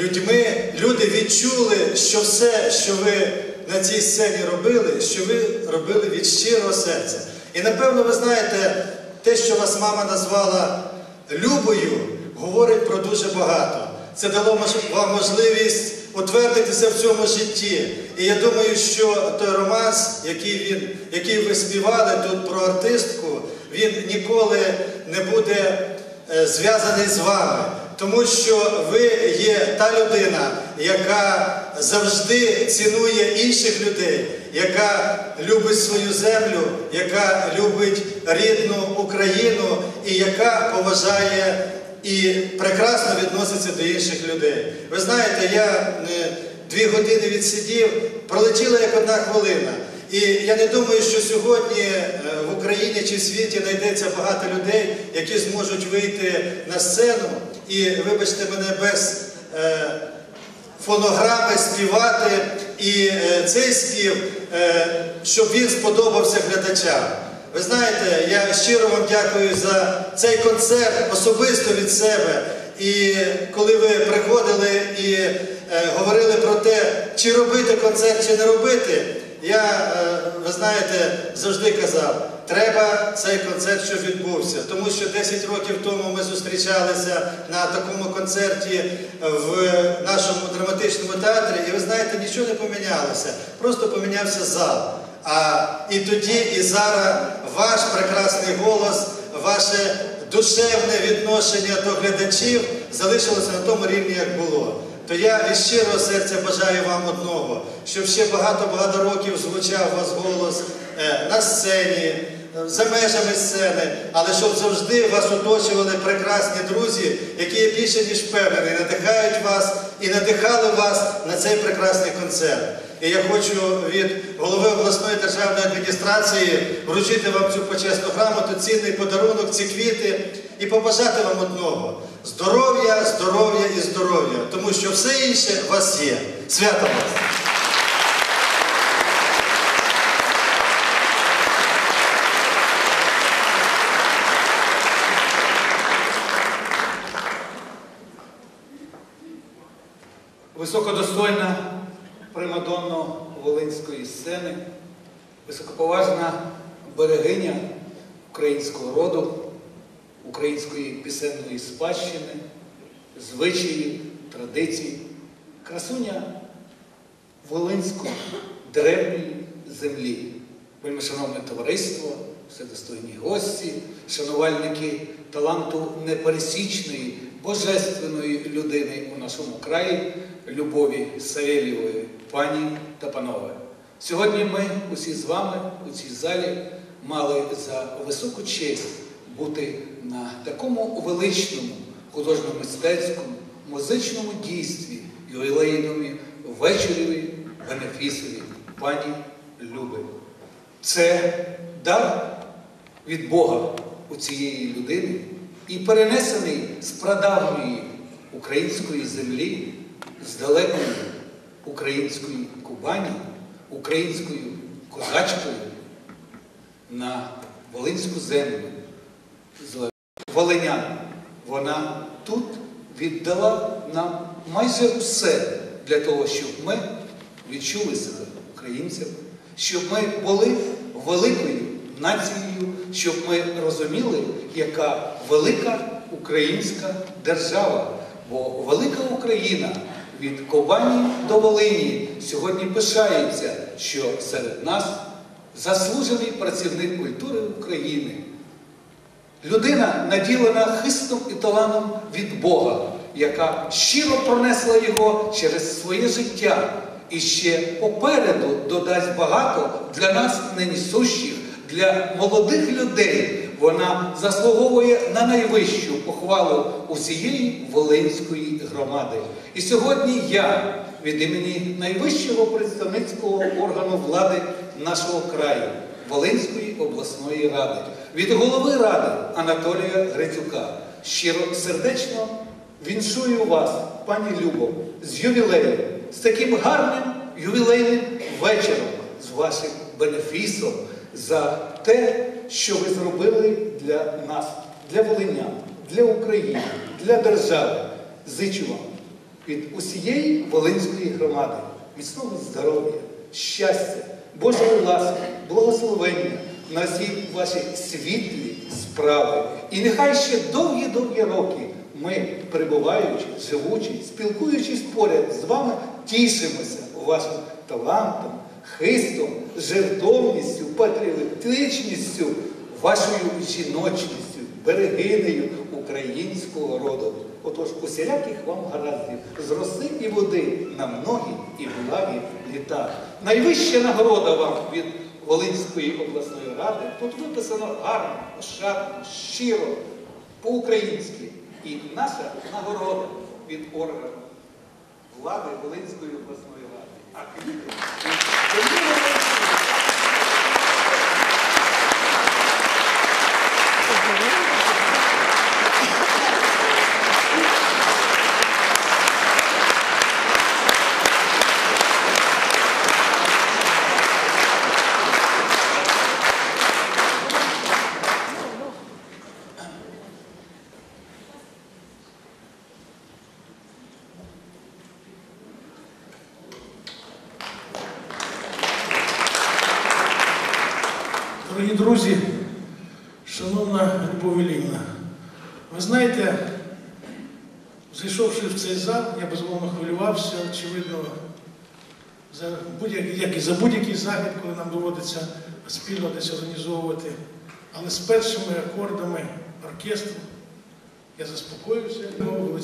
людьми, люди відчули, що все, що ви на цій сцені робили, що ви робили від щирого серця. І напевно, ви знаєте, те, що вас мама назвала Любою, говорить про дуже багато. Це дало вам можливість утвердитися в цьому житті. І я думаю, що той романс, який, він, який ви співали тут про артистку, він ніколи не буде е, зв'язаний з вами. Тому що ви є та людина, яка завжди цінує інших людей, яка любить свою землю, яка любить рідну Україну і яка поважає і прекрасно відноситься до інших людей. Ви знаєте, я е, дві години відсидів, пролетіла як одна хвилина. І я не думаю, що сьогодні е, в Україні чи в світі знайдеться багато людей, які зможуть вийти на сцену і, вибачте мене, без е, фонограми співати і цей спів, щоб він сподобався глядачам. Ви знаєте, я щиро вам дякую за цей концерт особисто від себе. І коли ви приходили і е, говорили про те, чи робити концерт, чи не робити, я, е, ви знаєте, завжди казав, треба цей концерт, щоб відбувся. Тому що 10 років тому ми зустрічалися на такому концерті в нашому драматичному театрі, і ви знаєте, нічого не помінялося, просто помінявся зал. А і тоді, і зараз ваш прекрасний голос, ваше душевне відношення до глядачів залишилося на тому рівні, як було. То я від щирого серця бажаю вам одного, щоб ще багато-багато років звучав у вас голос е, на сцені, е, за межами сцени, але щоб завжди вас оточували прекрасні друзі, які більше ніж впевнені, надихають вас і надихали вас на цей прекрасний концерт. І я хочу від голови обласної державної адміністрації вручити вам цю почесну грамоту, цінний подарунок, ці квіти і побажати вам одного здоров'я, здоров'я і здоров'я, тому що все інше у вас є. Свято вас! Високодостойна примадонна Волинської сцени, високоповажна берегиня українського роду, української пісенної спадщини, звичаїв, традицій, красуня Волинської древньої землі. Вельми шановне товариство, вседостойні гості, шанувальники таланту непересічної, божественної людини у нашому краї, Любові Савєлєвої, пані та панове. Сьогодні ми усі з вами у цій залі мали за високу честь бути на такому величному художньо-мистецькому музичному дійстві ювілейному вечорі бенефісові пані Люби. Це дар від Бога у цієї людини і перенесений з прадавньої української землі, з далекої української Кубані, українською козачкою на Волинську землю з Волинян. Вона тут віддала нам майже все для того, щоб ми відчули себе українцями, щоб ми були великою нацією, щоб ми розуміли, яка велика українська держава. Бо велика Україна від Кобані до Волині сьогодні пишається, що серед нас заслужений працівник культури України. Людина наділена хистом і талантом від Бога, яка щиро пронесла його через своє життя і ще попереду додасть багато для нас ненісущих, для молодих людей. Вона заслуговує на найвищу похвалу усієї Волинської громади. І сьогодні я від імені найвищого представницького органу влади нашого краю, Волинської обласної ради, від голови ради Анатолія Грицюка, щиро сердечно віншую вас, пані Любо, з ювілеєм, з таким гарним ювілейним вечором, з вашим бенефісом за те, що ви зробили для нас, для волинян, для України, для держави. Зичу вам від усієї Волинської громади міцного здоров'я, щастя, Божої ласки, благословення на всі ваші світлі справи. І нехай ще довгі-довгі роки ми, перебуваючи, живучи, спілкуючись поряд з вами, тішимося вашим талантом, хистом, жертовністю, патріотичністю, вашою жіночністю, берегинею українського роду. Отож, усіляких вам гараздів з роси і води на многі і благі літа. Найвища нагорода вам від Волинської обласної ради. Тут виписано гарно, ошатно, щиро, по-українськи. І наша нагорода від органу влади Волинської обласної ради. よろしくお願いします。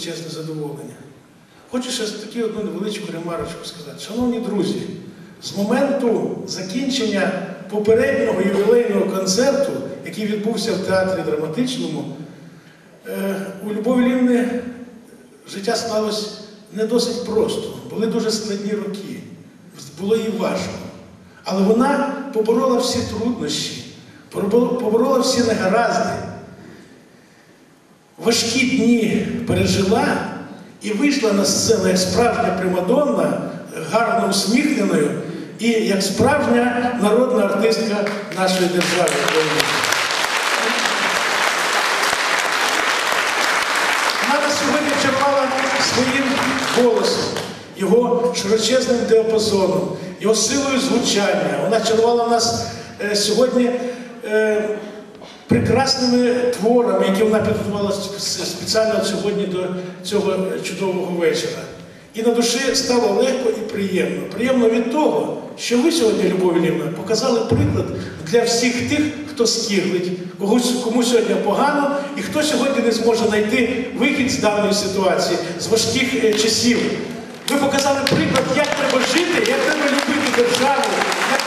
Величезне задоволення. Хочу ще таку одну невеличку ремарочку сказати. Шановні друзі, з моменту закінчення попереднього ювілейного концерту, який відбувся в театрі драматичному, е, у Любові Лівни життя склалось не досить просто. Були дуже складні роки. було їй важко. Але вона поборола всі труднощі, поборола всі негаразди. Важкі дні пережила і вийшла на сцену як справжня примадонна, гарно усміхненою і як справжня народна артистка нашої держави. Вона сьогодні чарувала своїм голосом, його широчезним діапазоном, його силою звучання. Вона чарувала нас е, сьогодні е, прекрасними творами, які вона підготувала спеціально сьогодні до цього чудового вечора. І на душі стало легко і приємно. Приємно від того, що ви сьогодні, Любов Іллівна, показали приклад для всіх тих, хто когось, кому сьогодні погано, і хто сьогодні не зможе знайти вихід з даної ситуації, з важких е, часів. Ви показали приклад, як треба жити, як треба любити державу, як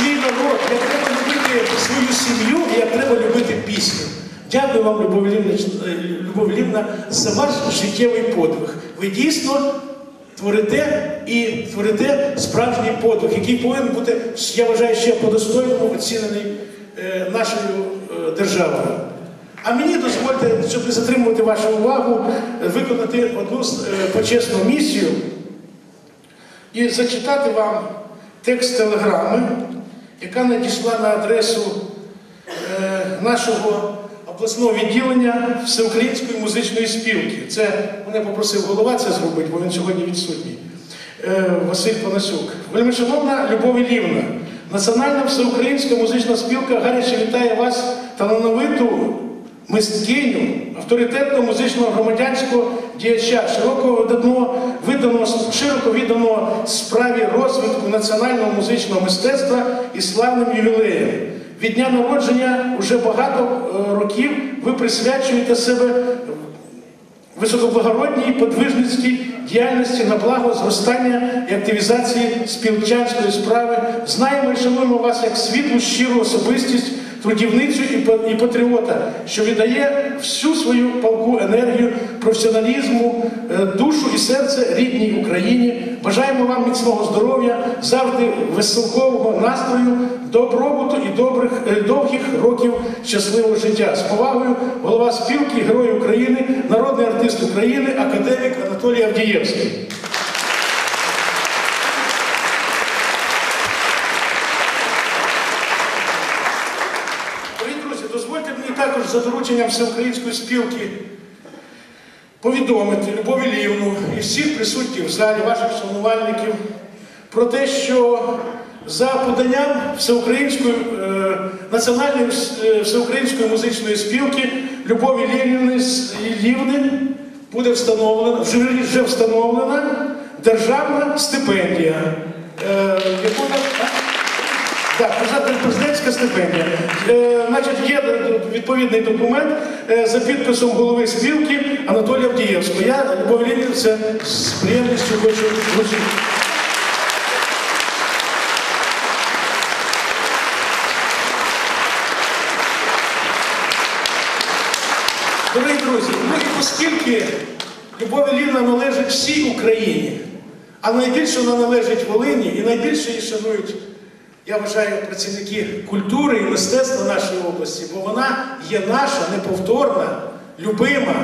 свій народ, як треба любити свою сім'ю і як треба любити пісню. Дякую вам, Любов Іллівна, е, за ваш життєвий подвиг. Ви дійсно творите і творите справжній подвиг, який повинен бути, я вважаю, ще по-достойному оцінений е, нашою е, державою. А мені дозвольте, щоб не затримувати вашу увагу, виконати одну почесну місію і зачитати вам текст телеграми, яка надійшла на адресу е, нашого обласного відділення Всеукраїнської музичної спілки. Це мене попросив голова це зробити, бо він сьогодні відсутній. Е, Василь Панасюк. Вельмишановна Любов Ілівна, Національна всеукраїнська музична спілка гаряче вітає вас талановиту мисткиню, авторитетного музичного громадянського діяча, широко виданого, виданого, широко відданого справі розвитку національного музичного мистецтва і славним ювілеєм. Від дня народження вже багато е, років ви присвячуєте себе високоблагородній подвижницькій діяльності на благо зростання і активізації спілчанської справи. Знаємо і шануємо вас як світлу, щиру особистість, трудівницю і патріота, що віддає всю свою палку енергію, професіоналізму, е, душу і серце рідній Україні. Бажаємо вам міцного здоров'я, завжди веселкового настрою, добробуту і добрих, е, довгих років щасливого життя. З повагою голова спілки, Герой України, народний артист України, академік Анатолій Авдієвський. Дорогі друзі, дозвольте мені також за дорученням Всеукраїнської спілки повідомити Любові Лівну і всіх присутніх в залі, ваших шанувальників, про те, що за поданням Всеукраїнської е, національної е, всеукраїнської музичної спілки Любові Лівни Лівни буде встановлена, вже, встановлена державна стипендія. Е, яку так, президент- президентська стипендія. Е, значить, є відповідний документ е, за підписом голови спілки Анатолія Авдієвського. Я, Любов Лінів, це з приємністю хочу вручити. Дорогі друзі, ну і оскільки Любов Іллівна належить всій Україні, а найбільше вона належить Волині і найбільше її шанують, я вважаю, працівники культури і мистецтва нашої області, бо вона є наша, неповторна, любима.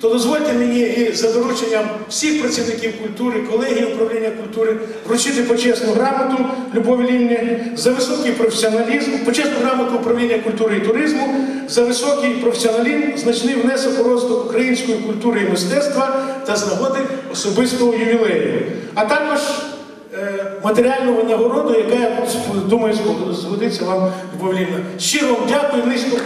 То дозвольте мені і за дорученням всіх працівників культури, колегії управління культури вручити почесну грамоту Любові Лівні за високий професіоналізм, почесну грамоту управління культури і туризму за високий професіоналізм, значний внесок у розвиток української культури і мистецтва та з нагоди особистого ювілею. А також матеріальну винагороду, яка, я думаю, згодиться вам, Любов Лівна. Щиро вам дякую, низько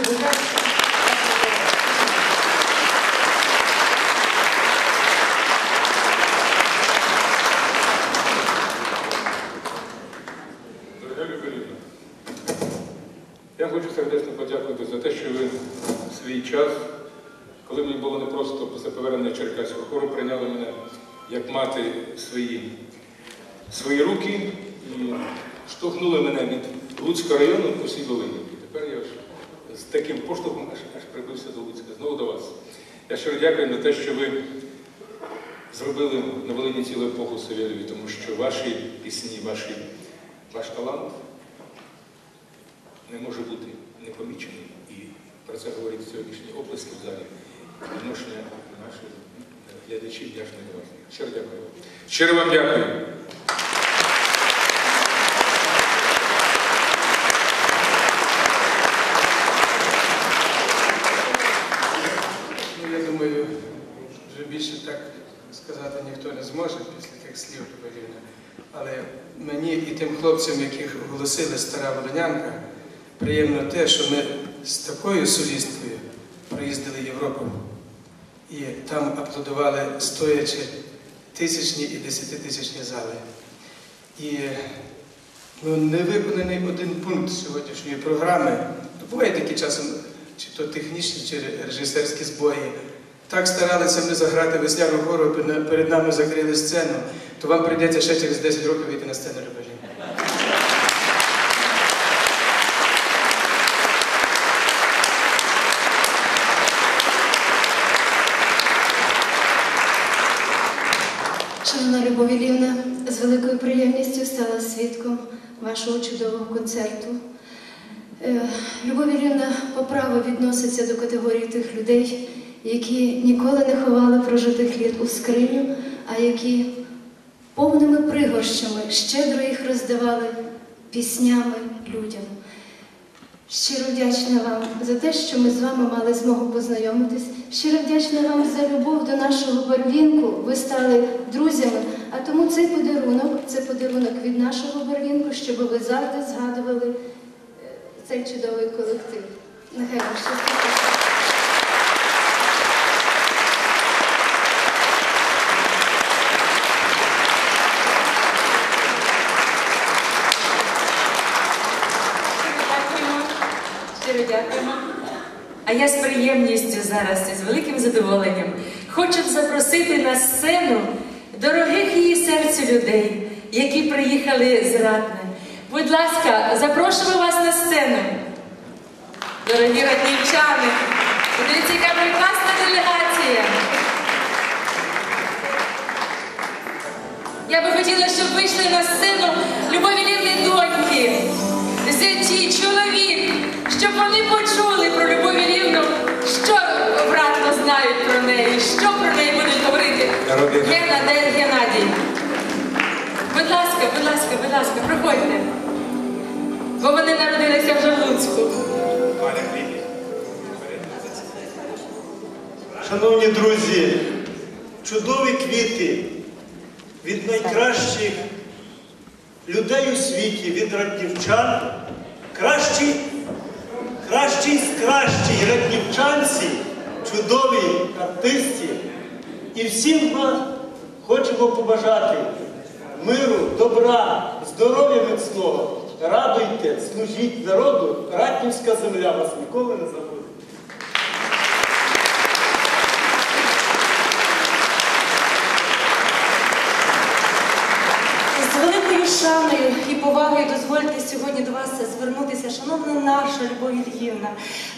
я хочу сердечно подякувати за те, що ви свій час, коли мені було непросто після повернення Черкаського хору, прийняли мене як мати свої, свої руки і штовхнули мене від Луцького району по всій Волині. І тепер я ж з таким поштовхом аж, аж прибився до Луцька, знову до вас. Я щиро дякую за те, що ви зробили на Волині цілу епоху Савєлєві, тому що ваші пісні, ваші, ваш талант не може бути непомічений. І про це говорять сьогоднішні оплески в залі. Відношення наших глядачів вдячний до вас. Щиро дякую. Щиро вам дякую. Ну, я думаю, вже більше так сказати ніхто не зможе після тих слів Любовівни. Але мені і тим хлопцям, яких оголосили стара Волинянка, приємно те, що ми з такою солісткою проїздили Європу. І там аплодували стоячи тисячні і десятитисячні зали. І ну, не виконаний один пункт сьогоднішньої програми. Буває такі часом, чи то технічні, чи режисерські збої. Так старалися ми заграти весняну хору, перед- нами закрили сцену, то вам прийдеться ще через 10 років вийти на сцену Любелі. Шановна Любов з великою приємністю стала свідком вашого чудового концерту. Е, Любов Іллівна по праву відноситься до категорії тих людей, які ніколи не ховали прожитих літ у скриню, а які повними пригорщами щедро їх роздавали піснями людям. Щиро вдячна вам за те, що ми з вами мали змогу познайомитись. Щиро вдячна вам за любов до нашого барвінку. Ви стали друзями. А тому цей подарунок це подарунок від нашого барвінку, щоб ви завжди згадували е, цей чудовий колектив. Нехай вам щастить. Дякуємо. Щиро дякуємо. А я з приємністю зараз і з великим задоволенням хочу запросити на сцену дорогих її серцю людей, які приїхали з Ратни. Будь ласка, запрошуємо вас на сцену. Дорогі раднівчани, подивіться, яка прекрасна делегація. Я би хотіла, щоб вийшли на сцену любові Лівни доньки, зяті, чоловік, щоб вони почули про Любов Іллівну, що обратно знають про неї, що про неї будуть говорити. Гена, Геннадій? Будь ласка, будь ласка, будь ласка, проходьте. Бо вони народилися в Луцьку. Шановні друзі, чудові квіти від найкращих людей у світі, від раднівчан, кращі, кращі з кращі раднівчанці, чудові артисти. І всім вам хочемо побажати миру, добра, здоров'я міцного. Радуйте, служіть народу, Ратнівська земля вас ніколи не забуде. З великою шаною і повагою дозвольте сьогодні до вас звернутися, шановна наша Любов Ільївна.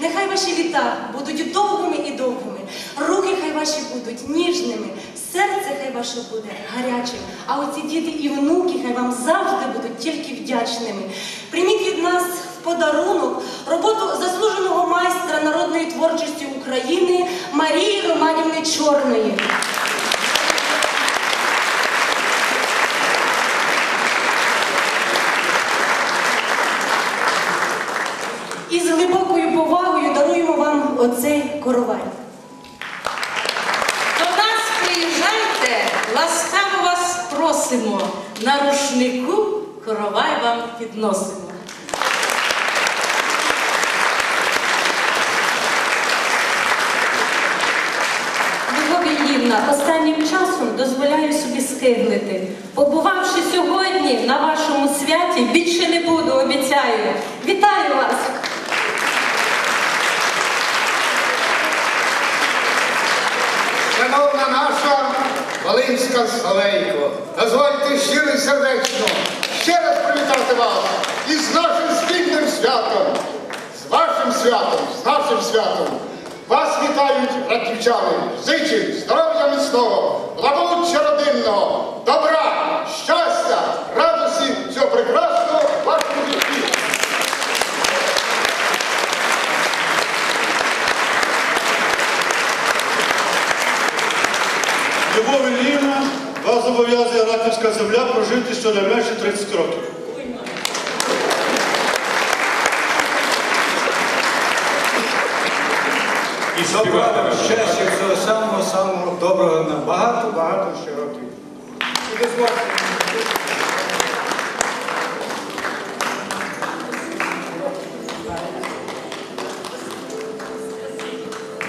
Нехай ваші літа будуть довгими і довгими, руки хай ваші будуть ніжними, серце хай ваше буде гарячим, а оці діти і внуки хай вам завжди будуть тільки вдячними. Прийміть від нас в подарунок роботу заслуженого майстра народної творчості України Марії Романівни Чорної. І з глибокою повагою даруємо вам оцей коровай. До нас приїжджайте, ласкаво вас просимо. На рушнику коровай вам підносимо. Останнім часом дозволяю собі скиглити. Побувавши сьогодні на вашому святі, більше не буду, обіцяю. Вітаю вас! Шановна наша Волинська Славейко, дозвольте щиро і сердечно ще раз привітати вас із нашим спільним святом, з вашим святом, з нашим святом. Вас вітають братівчани, зичі, здоров'я міцного, благополуччя родинного, добра, щастя, радості, цього прекрасного. Любові Лівна вас зобов'язує Раківська земля прожити щонайменше 30 років. І собрати щастя всього самого самого доброго нам багато, багато ще років.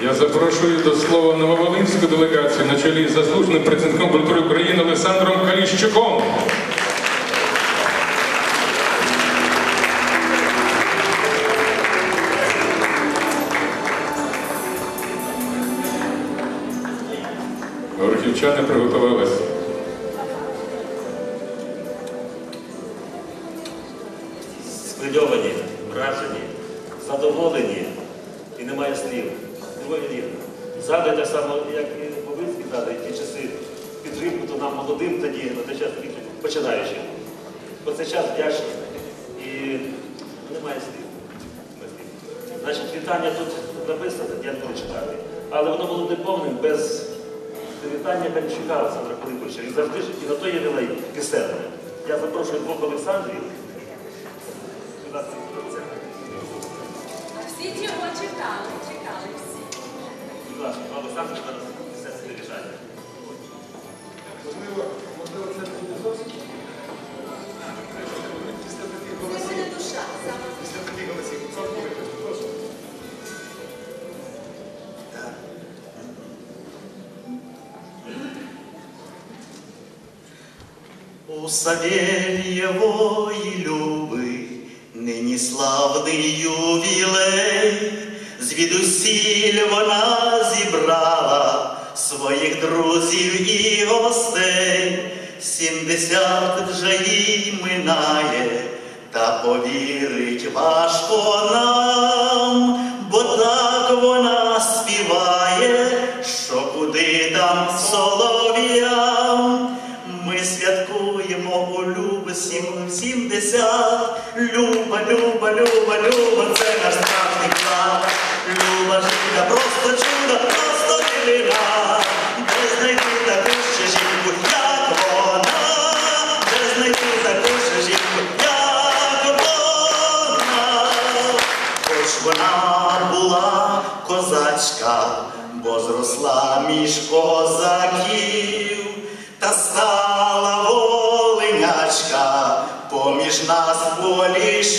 Я запрошую до слова Нововолинську делегацію на чолі з заслуженим працівником культури України Олександром Каліщуком. Орхівчани приготували Савельєвої люби, нині славний ювілей, звідусіль вона зібрала своїх друзів і гостей, сімдесят вже їй минає, та повірить важко нам, бо так вона співає, що куди там солов'я. сім десят. Люба, люба, люба, люба, це наш страшний клас.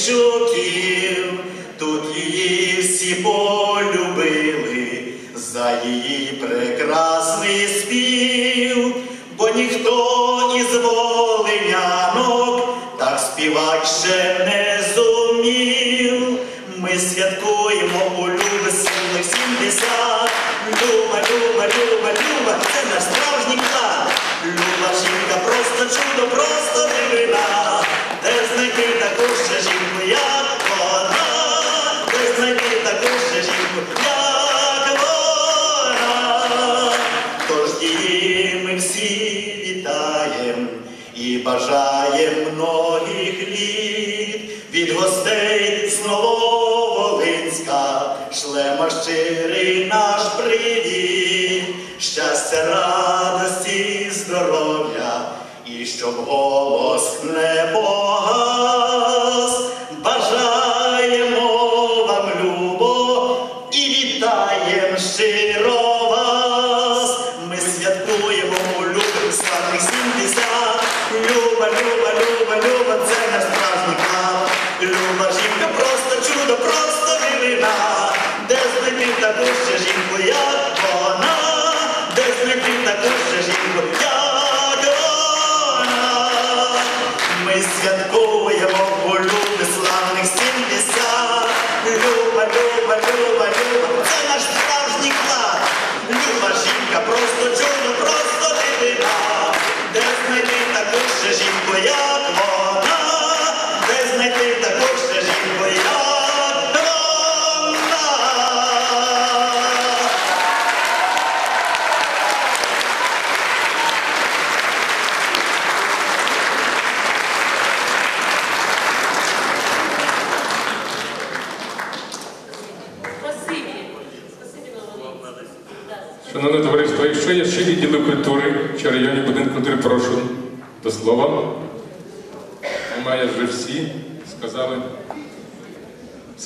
sure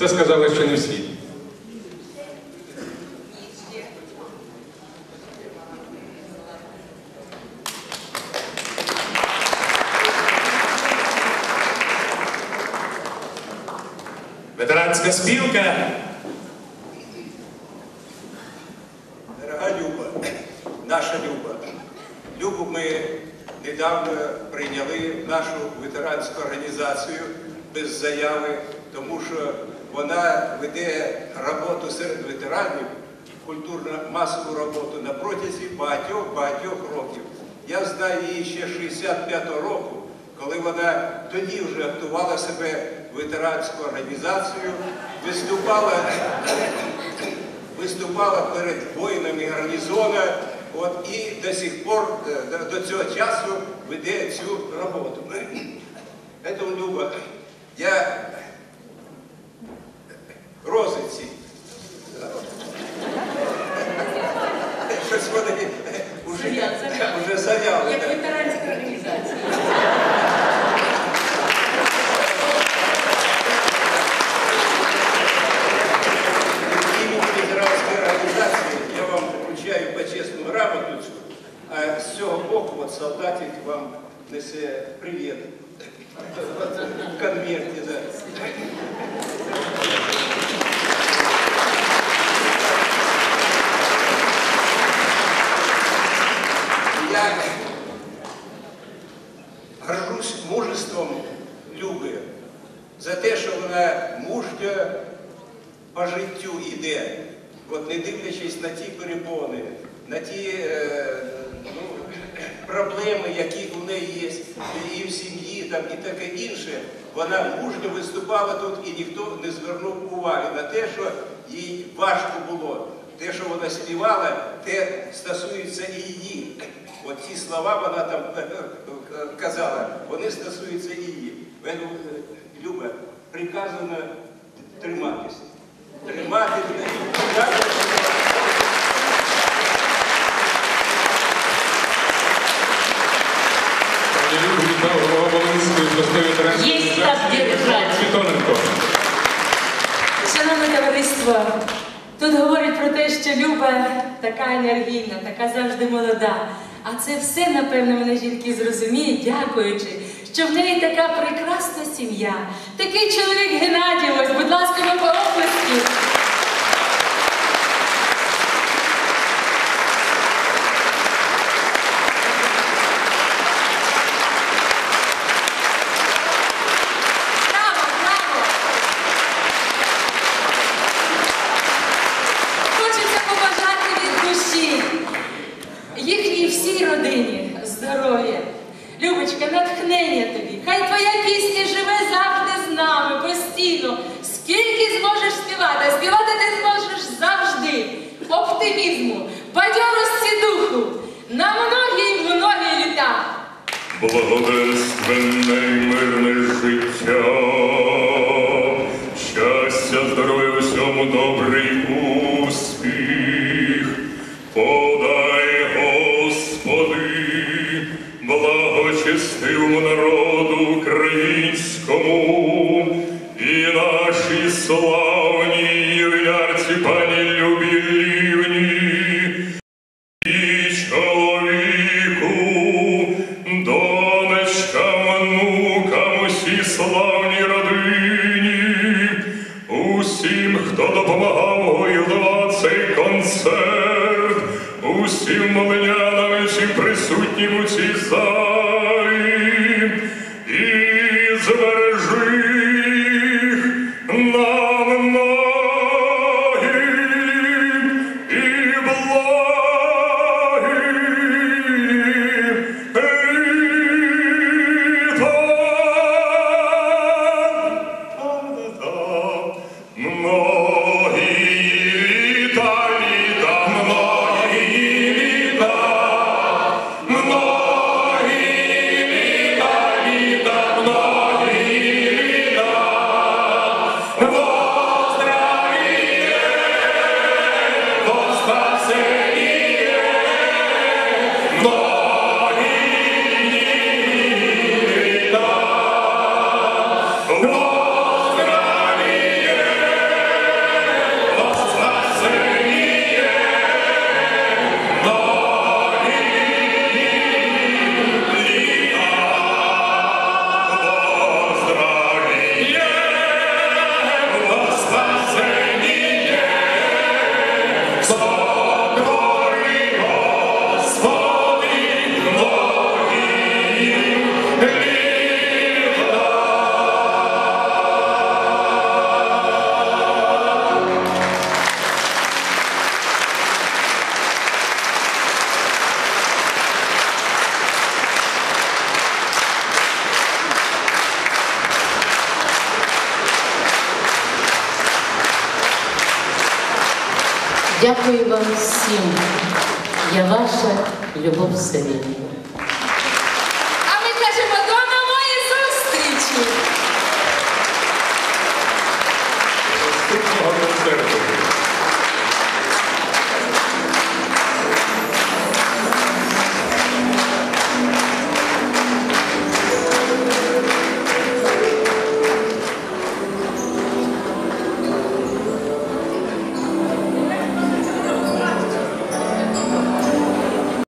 Все сказали, ще не всі. Ветеранська спілка. Дорога Люба, наша Люба. Любу ми недавно прийняли нашу ветеранську організацію без заяви, тому що вона веде роботу серед ветеранів, культурно-масову роботу на протязі багатьох-багатьох років. Я знаю її ще 65-го року, коли вона тоді вже готувала себе ветеранську організацію, виступала виступала перед воїнами гарнізону, от, і до сих пор, е, до, до цього часу веде цю роботу. Тому, я розиці. Щось вони вже, вже зав'яли. Як ветеранська організація. імені ветеранської організації я вам вручаю почесну грамоту, цю, а з цього боку от солдатик вам несе привіт. В конверті, да. Я горжусь мужеством Люби за те, що вона мужньо по життю йде, от не дивлячись на ті перепони, на ті е, ну, проблеми, які у неї є і в сім'ї, там, і таке інше, вона мужньо виступала тут і ніхто не звернув уваги на те, що їй важко було. Те, що вона співала, те стосується і її. От ці слова вона там е, е, казала, вони стосуються і її. Е, Люба, приказано триматися. Тримати Є так. Шановне товариство, тут говорять про те, що Люба така енергійна, така завжди молода. А це все, напевно, вони жінки зрозуміють, дякуючи, що в неї така прекрасна сім'я. Такий чоловік Геннадій, ось, будь ласка, по